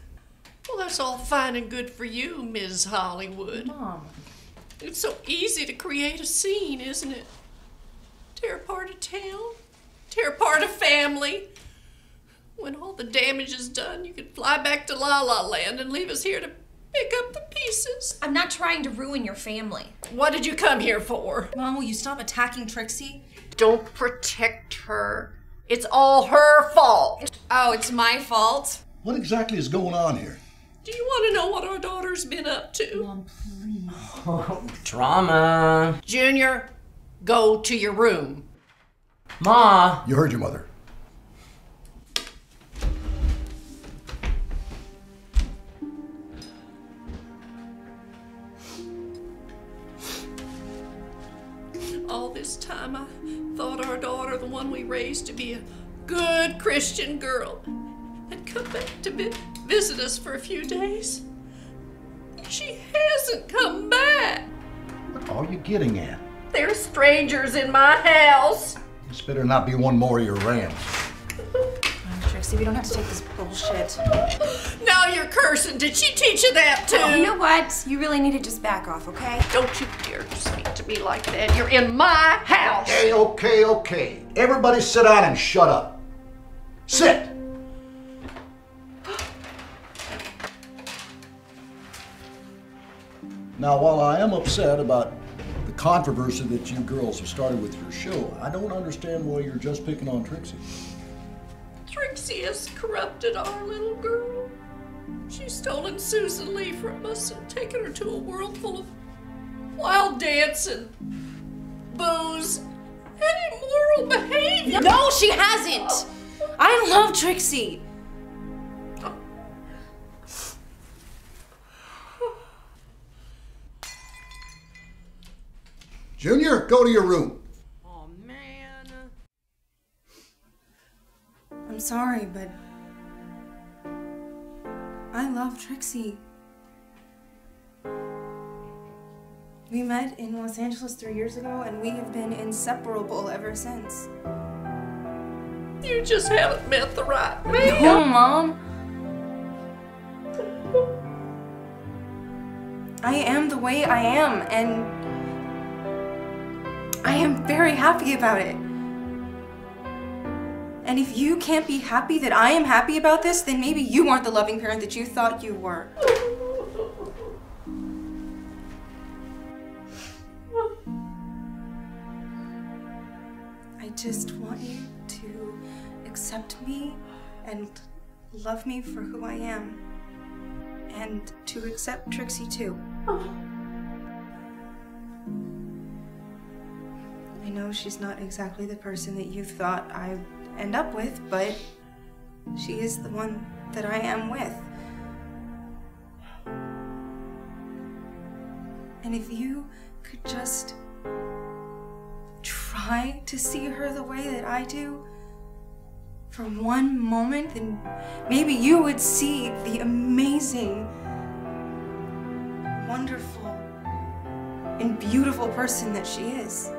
Well, that's all fine and good for you, Ms. Hollywood. Mom. It's so easy to create a scene, isn't it? Tear apart a town, tear apart a family. When all the damage is done, you can fly back to La La Land and leave us here to pick up the pieces. I'm not trying to ruin your family. What did you come here for? Mom, will you stop attacking Trixie? Don't protect her. It's all her fault. Oh, it's my fault? What exactly is going on here? Do you want to know what our daughter's been up to? Mom, please. Drama. Junior, go to your room. Ma. You heard your mother. All this time, I thought our daughter, the one we raised to be a good Christian girl, had come back to visit us for a few days. She hasn't come back. What are you getting at? There's strangers in my house. This better not be one more of your rants. Mom, Trixie, we don't have to take this bullshit. Now you're cursing. Did she teach you that too? Oh, you know what? You really need to just back off, okay? Don't you dare to speak to me like that. You're in my house. Okay, okay, okay. Everybody sit down and shut up. Sit. Now, while I am upset about the controversy that you girls have started with your show, I don't understand why you're just picking on Trixie. Trixie has corrupted our little girl. She's stolen Susan Lee from us and taken her to a world full of wild dancing, booze, and immoral behavior. No, she hasn't. I love Trixie. Junior, go to your room. Oh, man. I'm sorry, but I love Trixie. We met in Los Angeles three years ago, and we have been inseparable ever since. You just haven't met the right man. No, Mom. I am the way I am, and I am very happy about it. And if you can't be happy that I am happy about this, then maybe you aren't the loving parent that you thought you were. I just want you to accept me and love me for who I am. And to accept Trixie too. I know she's not exactly the person that you thought I'd end up with, but she is the one that I am with. And if you could just try to see her the way that I do for one moment, then maybe you would see the amazing, wonderful, and beautiful person that she is.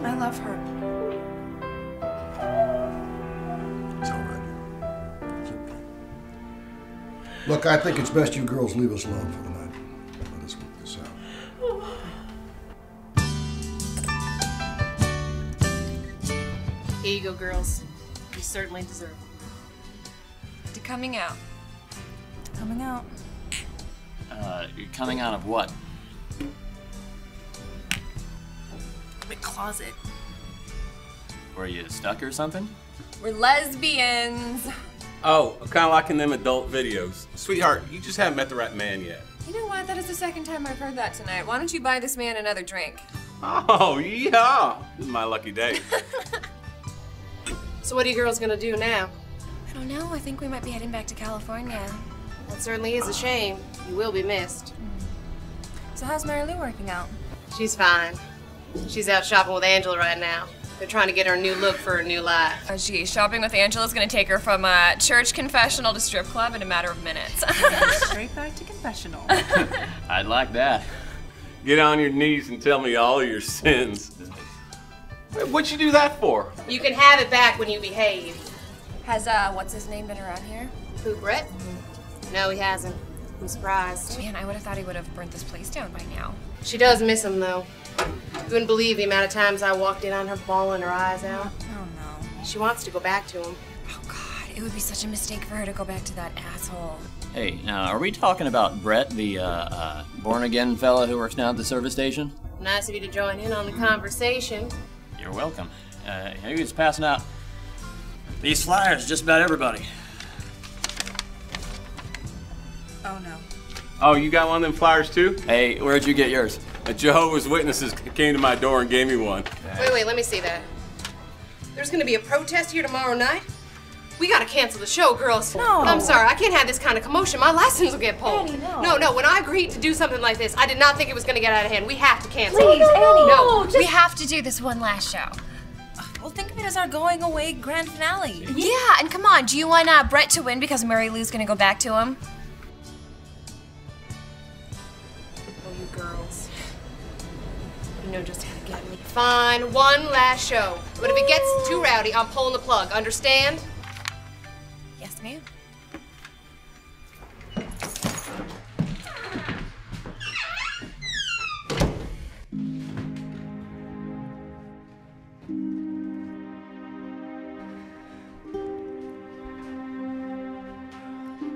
I love her. It's all right. It's okay. Look, I think it's best you girls leave us alone for the night. Let us work this out. Here you go, girls. You certainly deserve it. To coming out. Coming out. Uh, you're coming out of what? Closet. Were you stuck or something? We're lesbians. Oh, kind of like in them adult videos. Sweetheart, you just haven't met the right man yet. You know what? That is the second time I've heard that tonight. Why don't you buy this man another drink? Oh, yeah. This is my lucky day. So what are you girls gonna do now? I don't know. I think we might be heading back to California. That certainly is a shame. You will be missed. Mm-hmm. So how's Mary Lou working out? She's fine. She's out shopping with Angela right now. They're trying to get her a new look for her new life. Oh, gee, shopping with Angela's gonna take her from a church confessional to strip club in a matter of minutes. Straight back to confessional. I'd like that. Get on your knees and tell me all your sins. What'd you do that for? You can have it back when you behave. Has uh, what's his name been around here? Who, Brett? No, he hasn't. I'm surprised. Man, I would have thought he would have burnt this place down by now. She does miss him, though. You wouldn't believe the amount of times I walked in on her bawling her eyes out. Oh no. She wants to go back to him. Oh, God, it would be such a mistake for her to go back to that asshole. Hey, now, are we talking about Brett, the uh, uh, born again fella who works now at the service station? Nice of you to join in on the conversation. You're welcome. Uh, who's passing out these flyers? Just about everybody. Oh no. Oh, you got one of them flyers too? Hey, where'd you get yours? A Jehovah's Witnesses came to my door and gave me one. Wait, wait, let me see that. There's gonna be a protest here tomorrow night? We gotta cancel the show, girls. No. I'm sorry, I can't have this kind of commotion. My license will get pulled. Annie, no. no, no, when I agreed to do something like this, I did not think it was gonna get out of hand. We have to cancel. Please, Annie. No, We have to do this one last show. Well, think of it as our going away grand finale. Yeah, and come on, do you want uh, Brett to win because Mary Lou's gonna go back to him? You know just how to get me. Fine, one last show. But if it gets too rowdy, I'm pulling the plug. Understand? Yes, ma'am.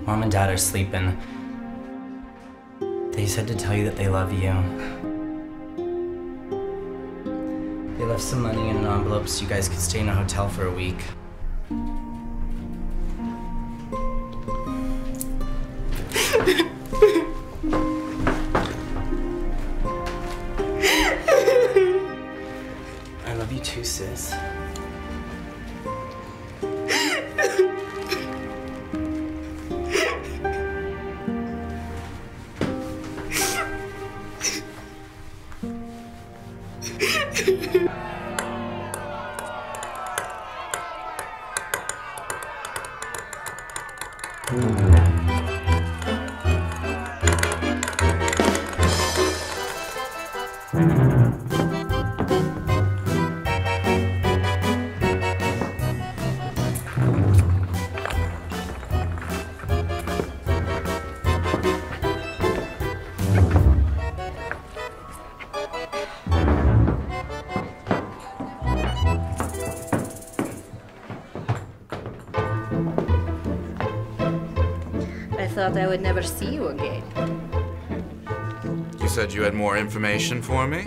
Mom and Dad are sleeping. They said to tell you that they love you. Left some money in an envelope so you guys could stay in a hotel for a week. Thought I would never see you again. You said you had more information for me?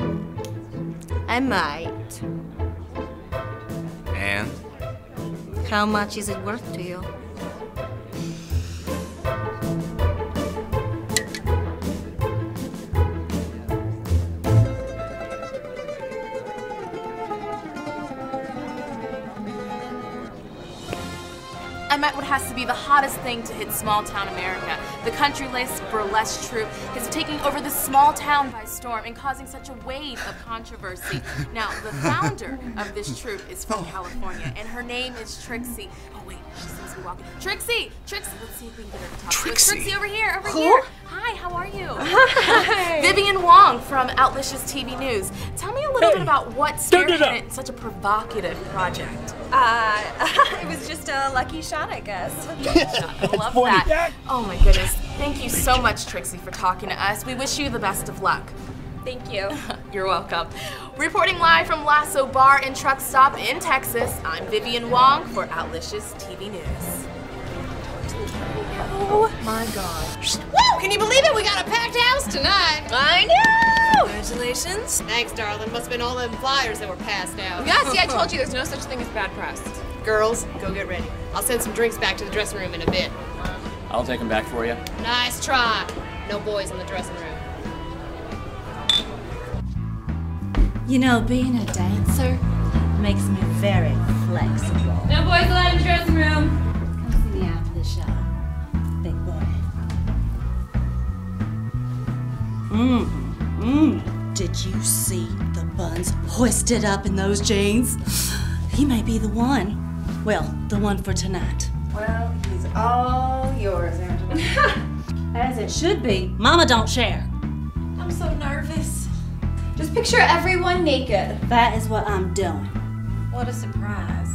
I might. And? How much is it worth to you? Hottest thing to hit small town America. The Country Lace burlesque troupe is taking over the small town by storm and causing such a wave of controversy. Now, the founder of this troupe is from California, and her name is Trixie. Oh wait, she seems to be walking. Trixie, Trixie, let's see if we can get her to talk. to us. Trixie. Trixie, over here, over Who? here. Hi, how are you? Hi. Vivian Wong from Outlicious TV News. Tell me a little bit about what spearheaded such a provocative project. Uh, it was just a lucky shot, I guess. I love that. Oh my goodness. Thank you so much, Trixie, for talking to us. We wish you the best of luck. Thank you. You're welcome. Reporting live from Lasso Bar and Truck Stop in Texas, I'm Vivian Wong for Outlicious TV News. Oh my gosh. Woo! Can you believe it? We got a packed house tonight. I know. Congratulations. Thanks, darling. Must have been all them flyers that were passed out. Yeah, see, I told you there's no such thing as bad press. Girls, go get ready. I'll send some drinks back to the dressing room in a bit. I'll take them back for you. Nice try. No boys in the dressing room. You know, being a dancer makes me very flexible. No boys allowed in the dressing room. Come see me after the show, big boy. Mmm, mmm. Did you see the buns hoisted up in those jeans? He may be the one. Well, the one for tonight. Well, he's all yours, Angela. As it should be. Mama don't share. I'm so nervous. Just picture everyone naked. That is what I'm doing. What a surprise.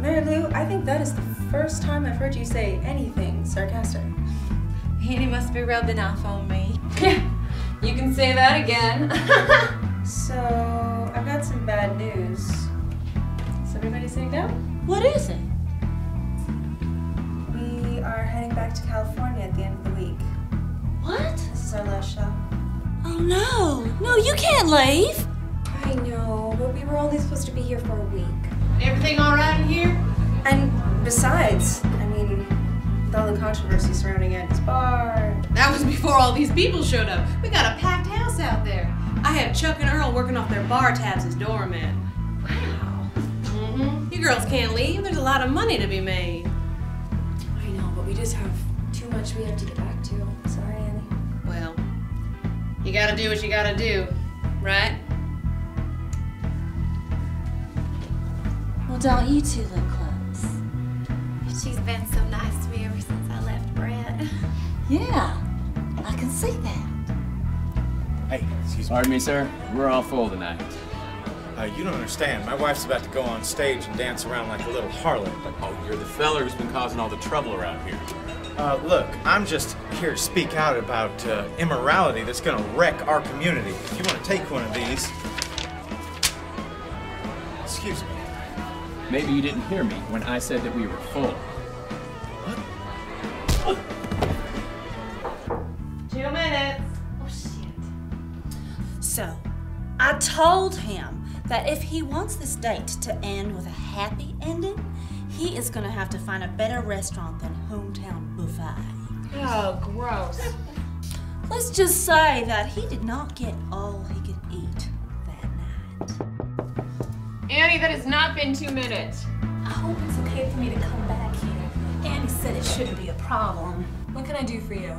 Mary Lou, I think that is the first time I've heard you say anything sarcastic. Annie must be rubbing off on me. you can say that again. so, I've got some bad news. Is everybody sitting down? What is it? We are heading back to California at the end of the week. What? This is our last show. Oh no. No, you can't leave. I know, but we were only supposed to be here for a week. Everything all right in here? And besides, I mean, with all the controversy surrounding Andy's bar. That was before all these people showed up. We got a packed house out there. I have Chuck and Earl working off their bar tabs as doormen. Wow. Mm-hmm. You girls can't leave. There's a lot of money to be made. I know, but we just have too much we have to get back to. Sorry, Annie. Well, you gotta do what you gotta do, right? Well, don't you two look close? She's been so nice to me ever since I left Brett. Yeah, I can see that. Hey, excuse me. Pardon me, sir. We're all full tonight. Uh, you don't understand. My wife's about to go on stage and dance around like a little harlot. Oh, you're the fella who's been causing all the trouble around here. Uh, look, I'm just here to speak out about uh, immorality that's gonna wreck our community. If you want to take one of these, excuse me. Maybe you didn't hear me when I said that we were full. What? Two minutes. Oh, shit. So, I told him that if he wants this date to end with a happy ending, he is gonna have to find a better restaurant than Hometown Buffet. Oh, gross. Let's just say that he did not get all he could eat. That night. Annie, that has not been two minutes. I hope it's okay for me to come back here. Annie said it shouldn't be a problem. What can I do for you?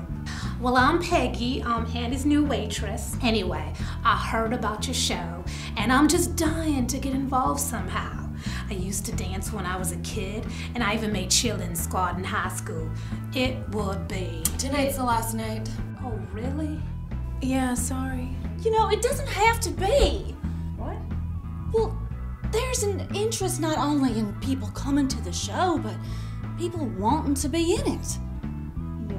Well, I'm Peggy. I'm Annie's new waitress. Anyway, I heard about your show, and I'm just dying to get involved somehow. I used to dance when I was a kid, and I even made cheerleading squad in high school. It would be. Tonight's the last night. Oh, really? Yeah, sorry. You know, it doesn't have to be. What? Well, there's an interest not only in people coming to the show, but people wanting to be in it. Yeah.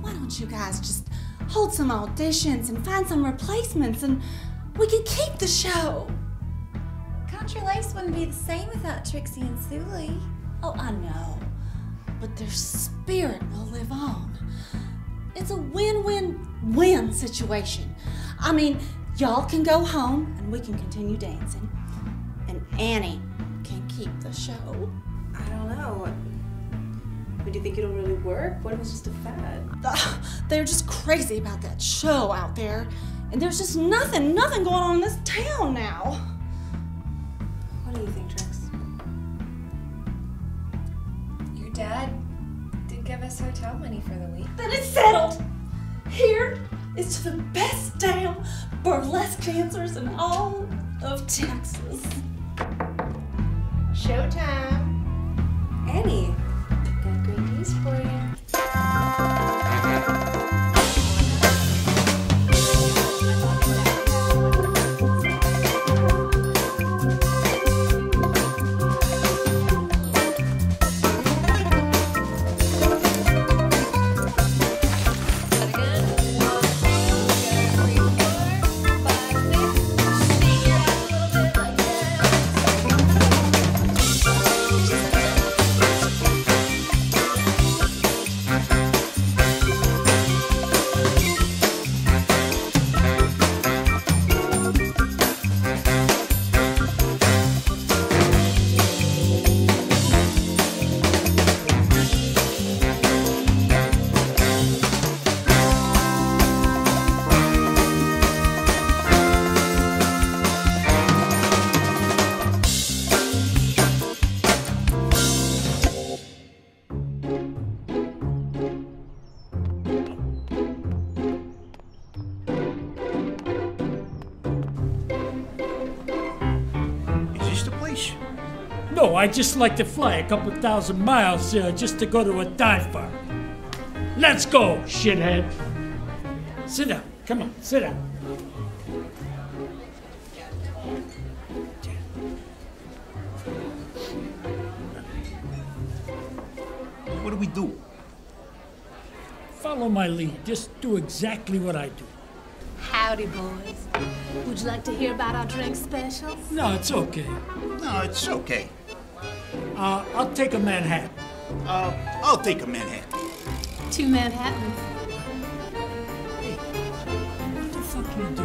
Why don't you guys just hold some auditions and find some replacements and we could keep the show? Country Lace wouldn't be the same without Trixie and Sulie. Oh, I know. But their spirit will live on. It's a win win win situation. I mean, y'all can go home and we can continue dancing. And Annie can keep the show. I don't know. But do you think it'll really work? What if it's just a fad? They're just crazy about that show out there. And there's just nothing, nothing going on in this town now. What do you think, Trix? Your dad did give us hotel money for the week. Then it's settled. Here is to the best damn burlesque dancers in all of Texas. Showtime. Annie. Great No, I just like to fly a couple thousand miles uh, just to go to a dive bar. Let's go, shithead. Sit down. Come on, sit down. What do we do? Follow my lead. Just do exactly what I do. Howdy, boys. Would you like to hear about our drink specials? No, it's okay. No, it's okay. Uh, I'll take a Manhattan. Uh, I'll take a Manhattan. Two Manhattans. What the fuck you do?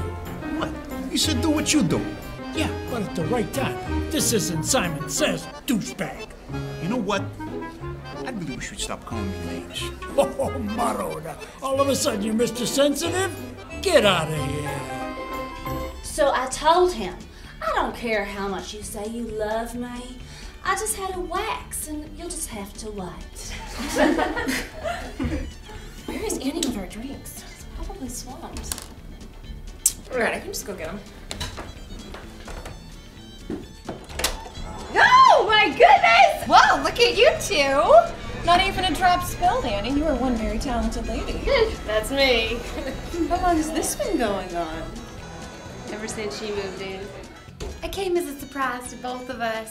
What? You said do what you do. Yeah, but at the right time. This isn't Simon Says, douchebag. You know what? I really wish you'd stop calling me names. Oh, Maroda. All of a sudden you're Mr. Sensitive? Get out of here. So I told him, I don't care how much you say you love me. I just had a wax and you'll just have to wait. Where is Annie with our drinks? It's probably swamped. Alright, I can just go get them. Oh my goodness! Whoa, look at you two! Not even a drop spilled, Annie. You are one very talented lady. That's me. How long has this been going on? Ever since she moved in. It came as a surprise to both of us.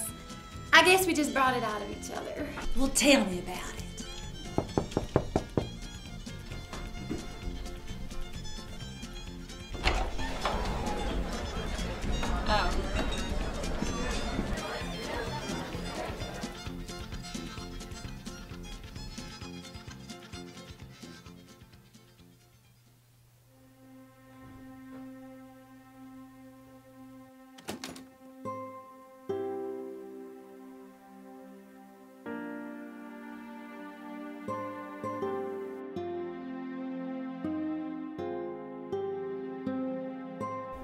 I guess we just brought it out of each other. Well, tell me about it.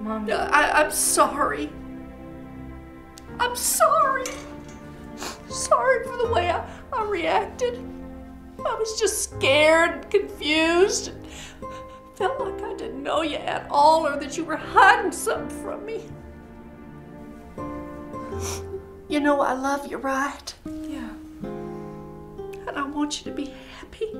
Mom. I, I'm sorry. I'm sorry. Sorry for the way I, I reacted. I was just scared and confused. And felt like I didn't know you at all or that you were hiding something from me. You know I love you, right? Yeah. And I want you to be happy.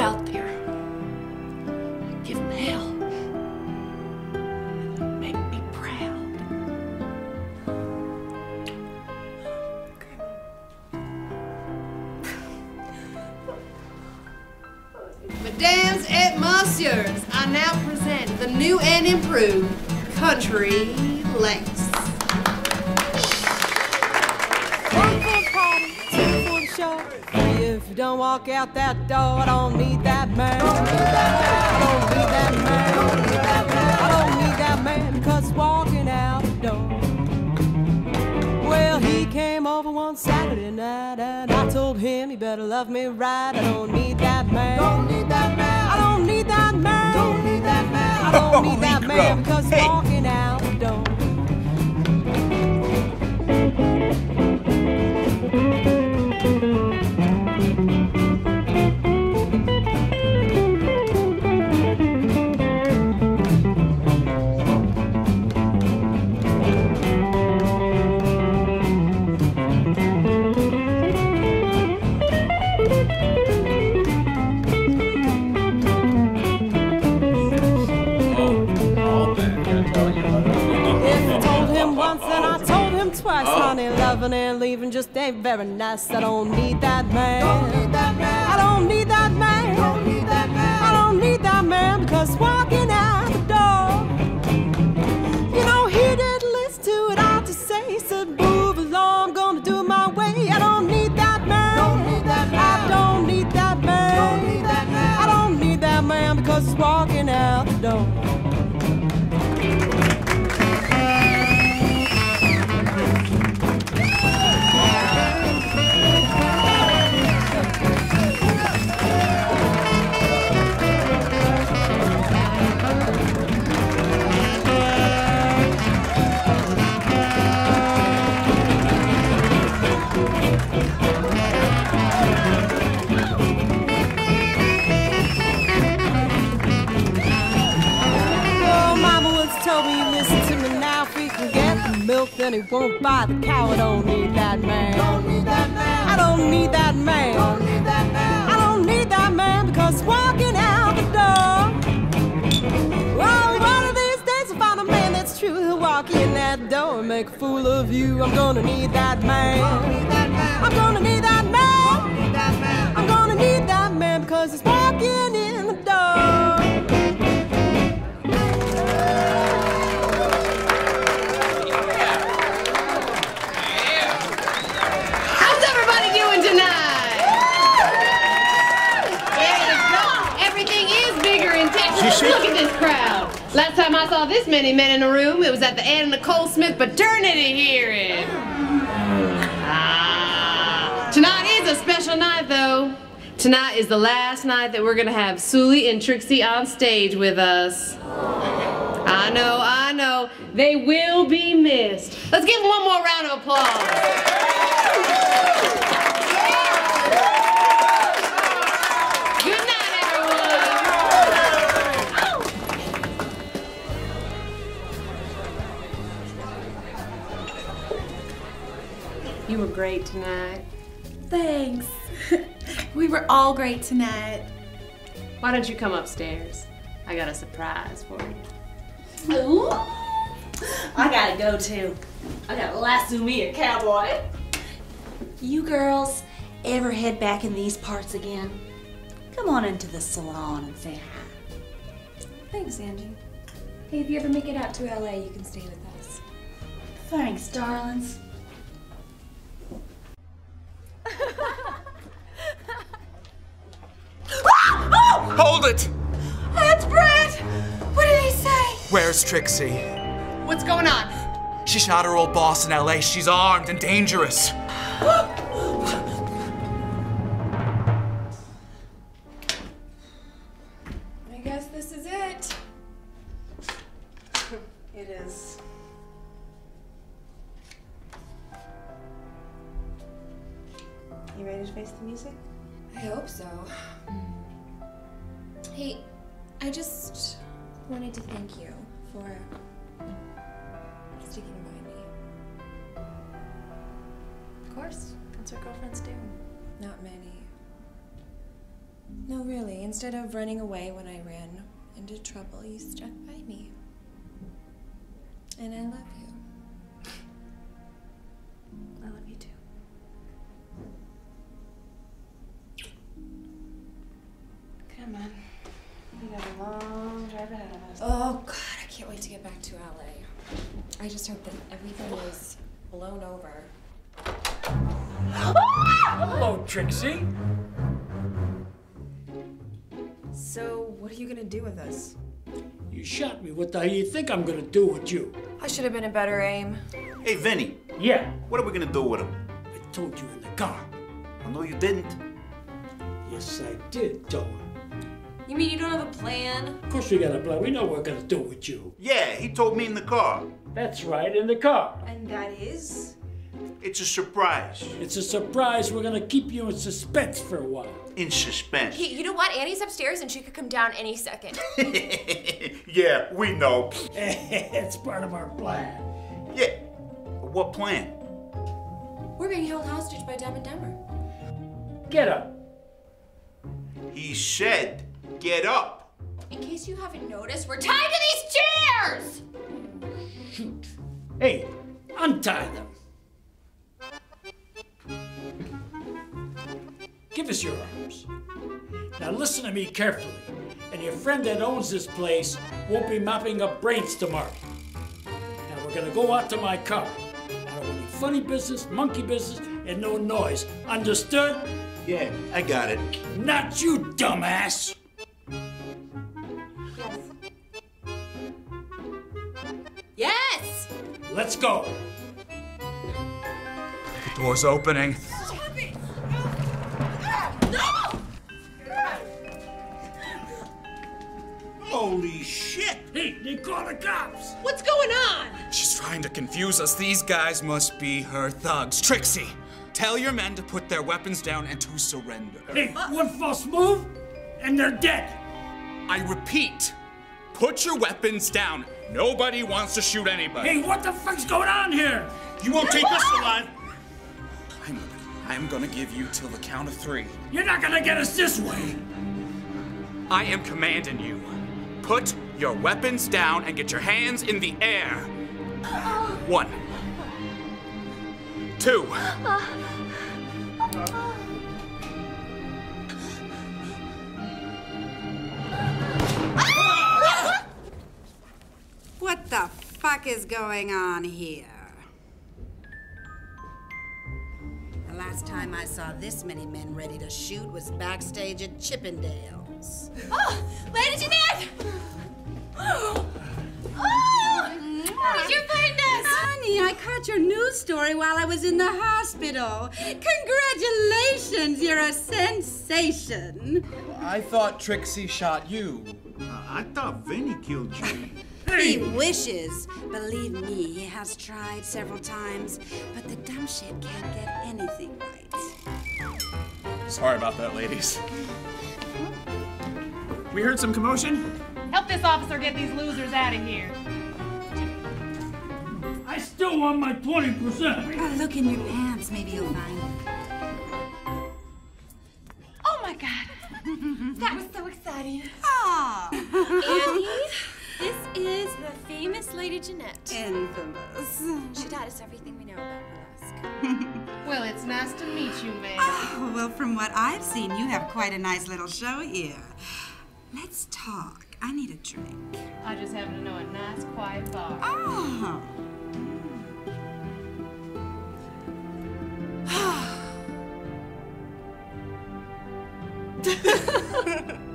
You won't buy the cow. I don't need that man. Don't need that man. I don't need that man. Don't need that man. I don't need that man because walking out the door. Well, one of these days I'll find a man that's true. He'll walk in that door and make a fool of you. I'm gonna need that man. I'm gonna need that time I saw this many men in a room, it was at the Anna Nicole Smith paternity hearing. Ah. Tonight is a special night, though. Tonight is the last night that we're gonna have Sulie and Trixie on stage with us. I know, I know. They will be missed. Let's give them one more round of applause. Were great tonight. Thanks. we were all great tonight. Why don't you come upstairs? I got a surprise for you. Ooh. I gotta go too. I gotta lasso me a cowboy. You girls ever head back in these parts again? Come on into the salon and say hi. Thanks, Angie. Hey, if you ever make it out to LA, you can stay with us. Thanks, darlings. Hold it! That's Brett! What did he say? Where's Trixie? What's going on? She shot her old boss in LA. She's armed and dangerous. face the music? I hope so. Hey, I just wanted to thank you for sticking by me. Of course. That's what girlfriends do. Not many. No, really. Instead of running away when I ran into trouble, you stuck by me. And I love you. Trixie. So, what are you gonna do with us? You shot me. What the hell you think I'm gonna do with you? I should have been a better aim. Hey, Vinny. Yeah. What are we gonna do with him? I told you in the car. Oh, I know you didn't. Yes, I did, Doe. You mean you don't have a plan? Of course we got a plan. We know what we're gonna do with you. Yeah, he told me in the car. That's right, in the car. And that is? It's a surprise. It's a surprise. We're gonna keep you in suspense for a while. In suspense. Hey, you know what? Annie's upstairs and she could come down any second. yeah, we know. it's part of our plan. Yeah. What plan? We're being held hostage by Dumb and Dumber. Get up. He said, get up. In case you haven't noticed, we're tied to these chairs! Shoot. Hey, untie them. Give us your arms. Now listen to me carefully, and your friend that owns this place won't be mopping up brains tomorrow. Now we're gonna go out to my car. I don't want any funny business, monkey business, and no noise. Understood? Yeah, I got it. Not you, dumbass! Yes! Yes! Let's go. The door's opening. Holy shit! Hey, they call the cops! What's going on? She's trying to confuse us. These guys must be her thugs. Trixie, tell your men to put their weapons down and to surrender. Hey, one false move, and they're dead. I repeat, put your weapons down. Nobody wants to shoot anybody. Hey, what the fuck's going on here? You won't take us alive. I'm, I'm gonna give you till the count of three. You're not gonna get us this way. I am commanding you. Put your weapons down and get your hands in the air. One. Two. What the fuck is going on here? The last time I saw this many men ready to shoot was backstage at Chippendales. Oh, Lady Jeanette! Oh, how did you find us? Honey, I caught your news story while I was in the hospital. Congratulations, you're a sensation. I thought Trixie shot you. Uh, I thought Vinny killed you. He wishes. Believe me, he has tried several times, but the dumb shit can't get anything right. Sorry about that, ladies. We heard some commotion. Help this officer get these losers out of here. I still want my 20%. Oh, look in your pants. Maybe you'll find it. Oh my god! that was so exciting. Ah. Annie, this is the famous Lady Jeanette. Infamous. She taught us everything we know about burlesque. Well, it's nice to meet you, ma'am. Oh, well, from what I've seen, you have quite a nice little show here. Let's talk. I need a drink. I just happen to know a nice, quiet bar. Oh. Mm.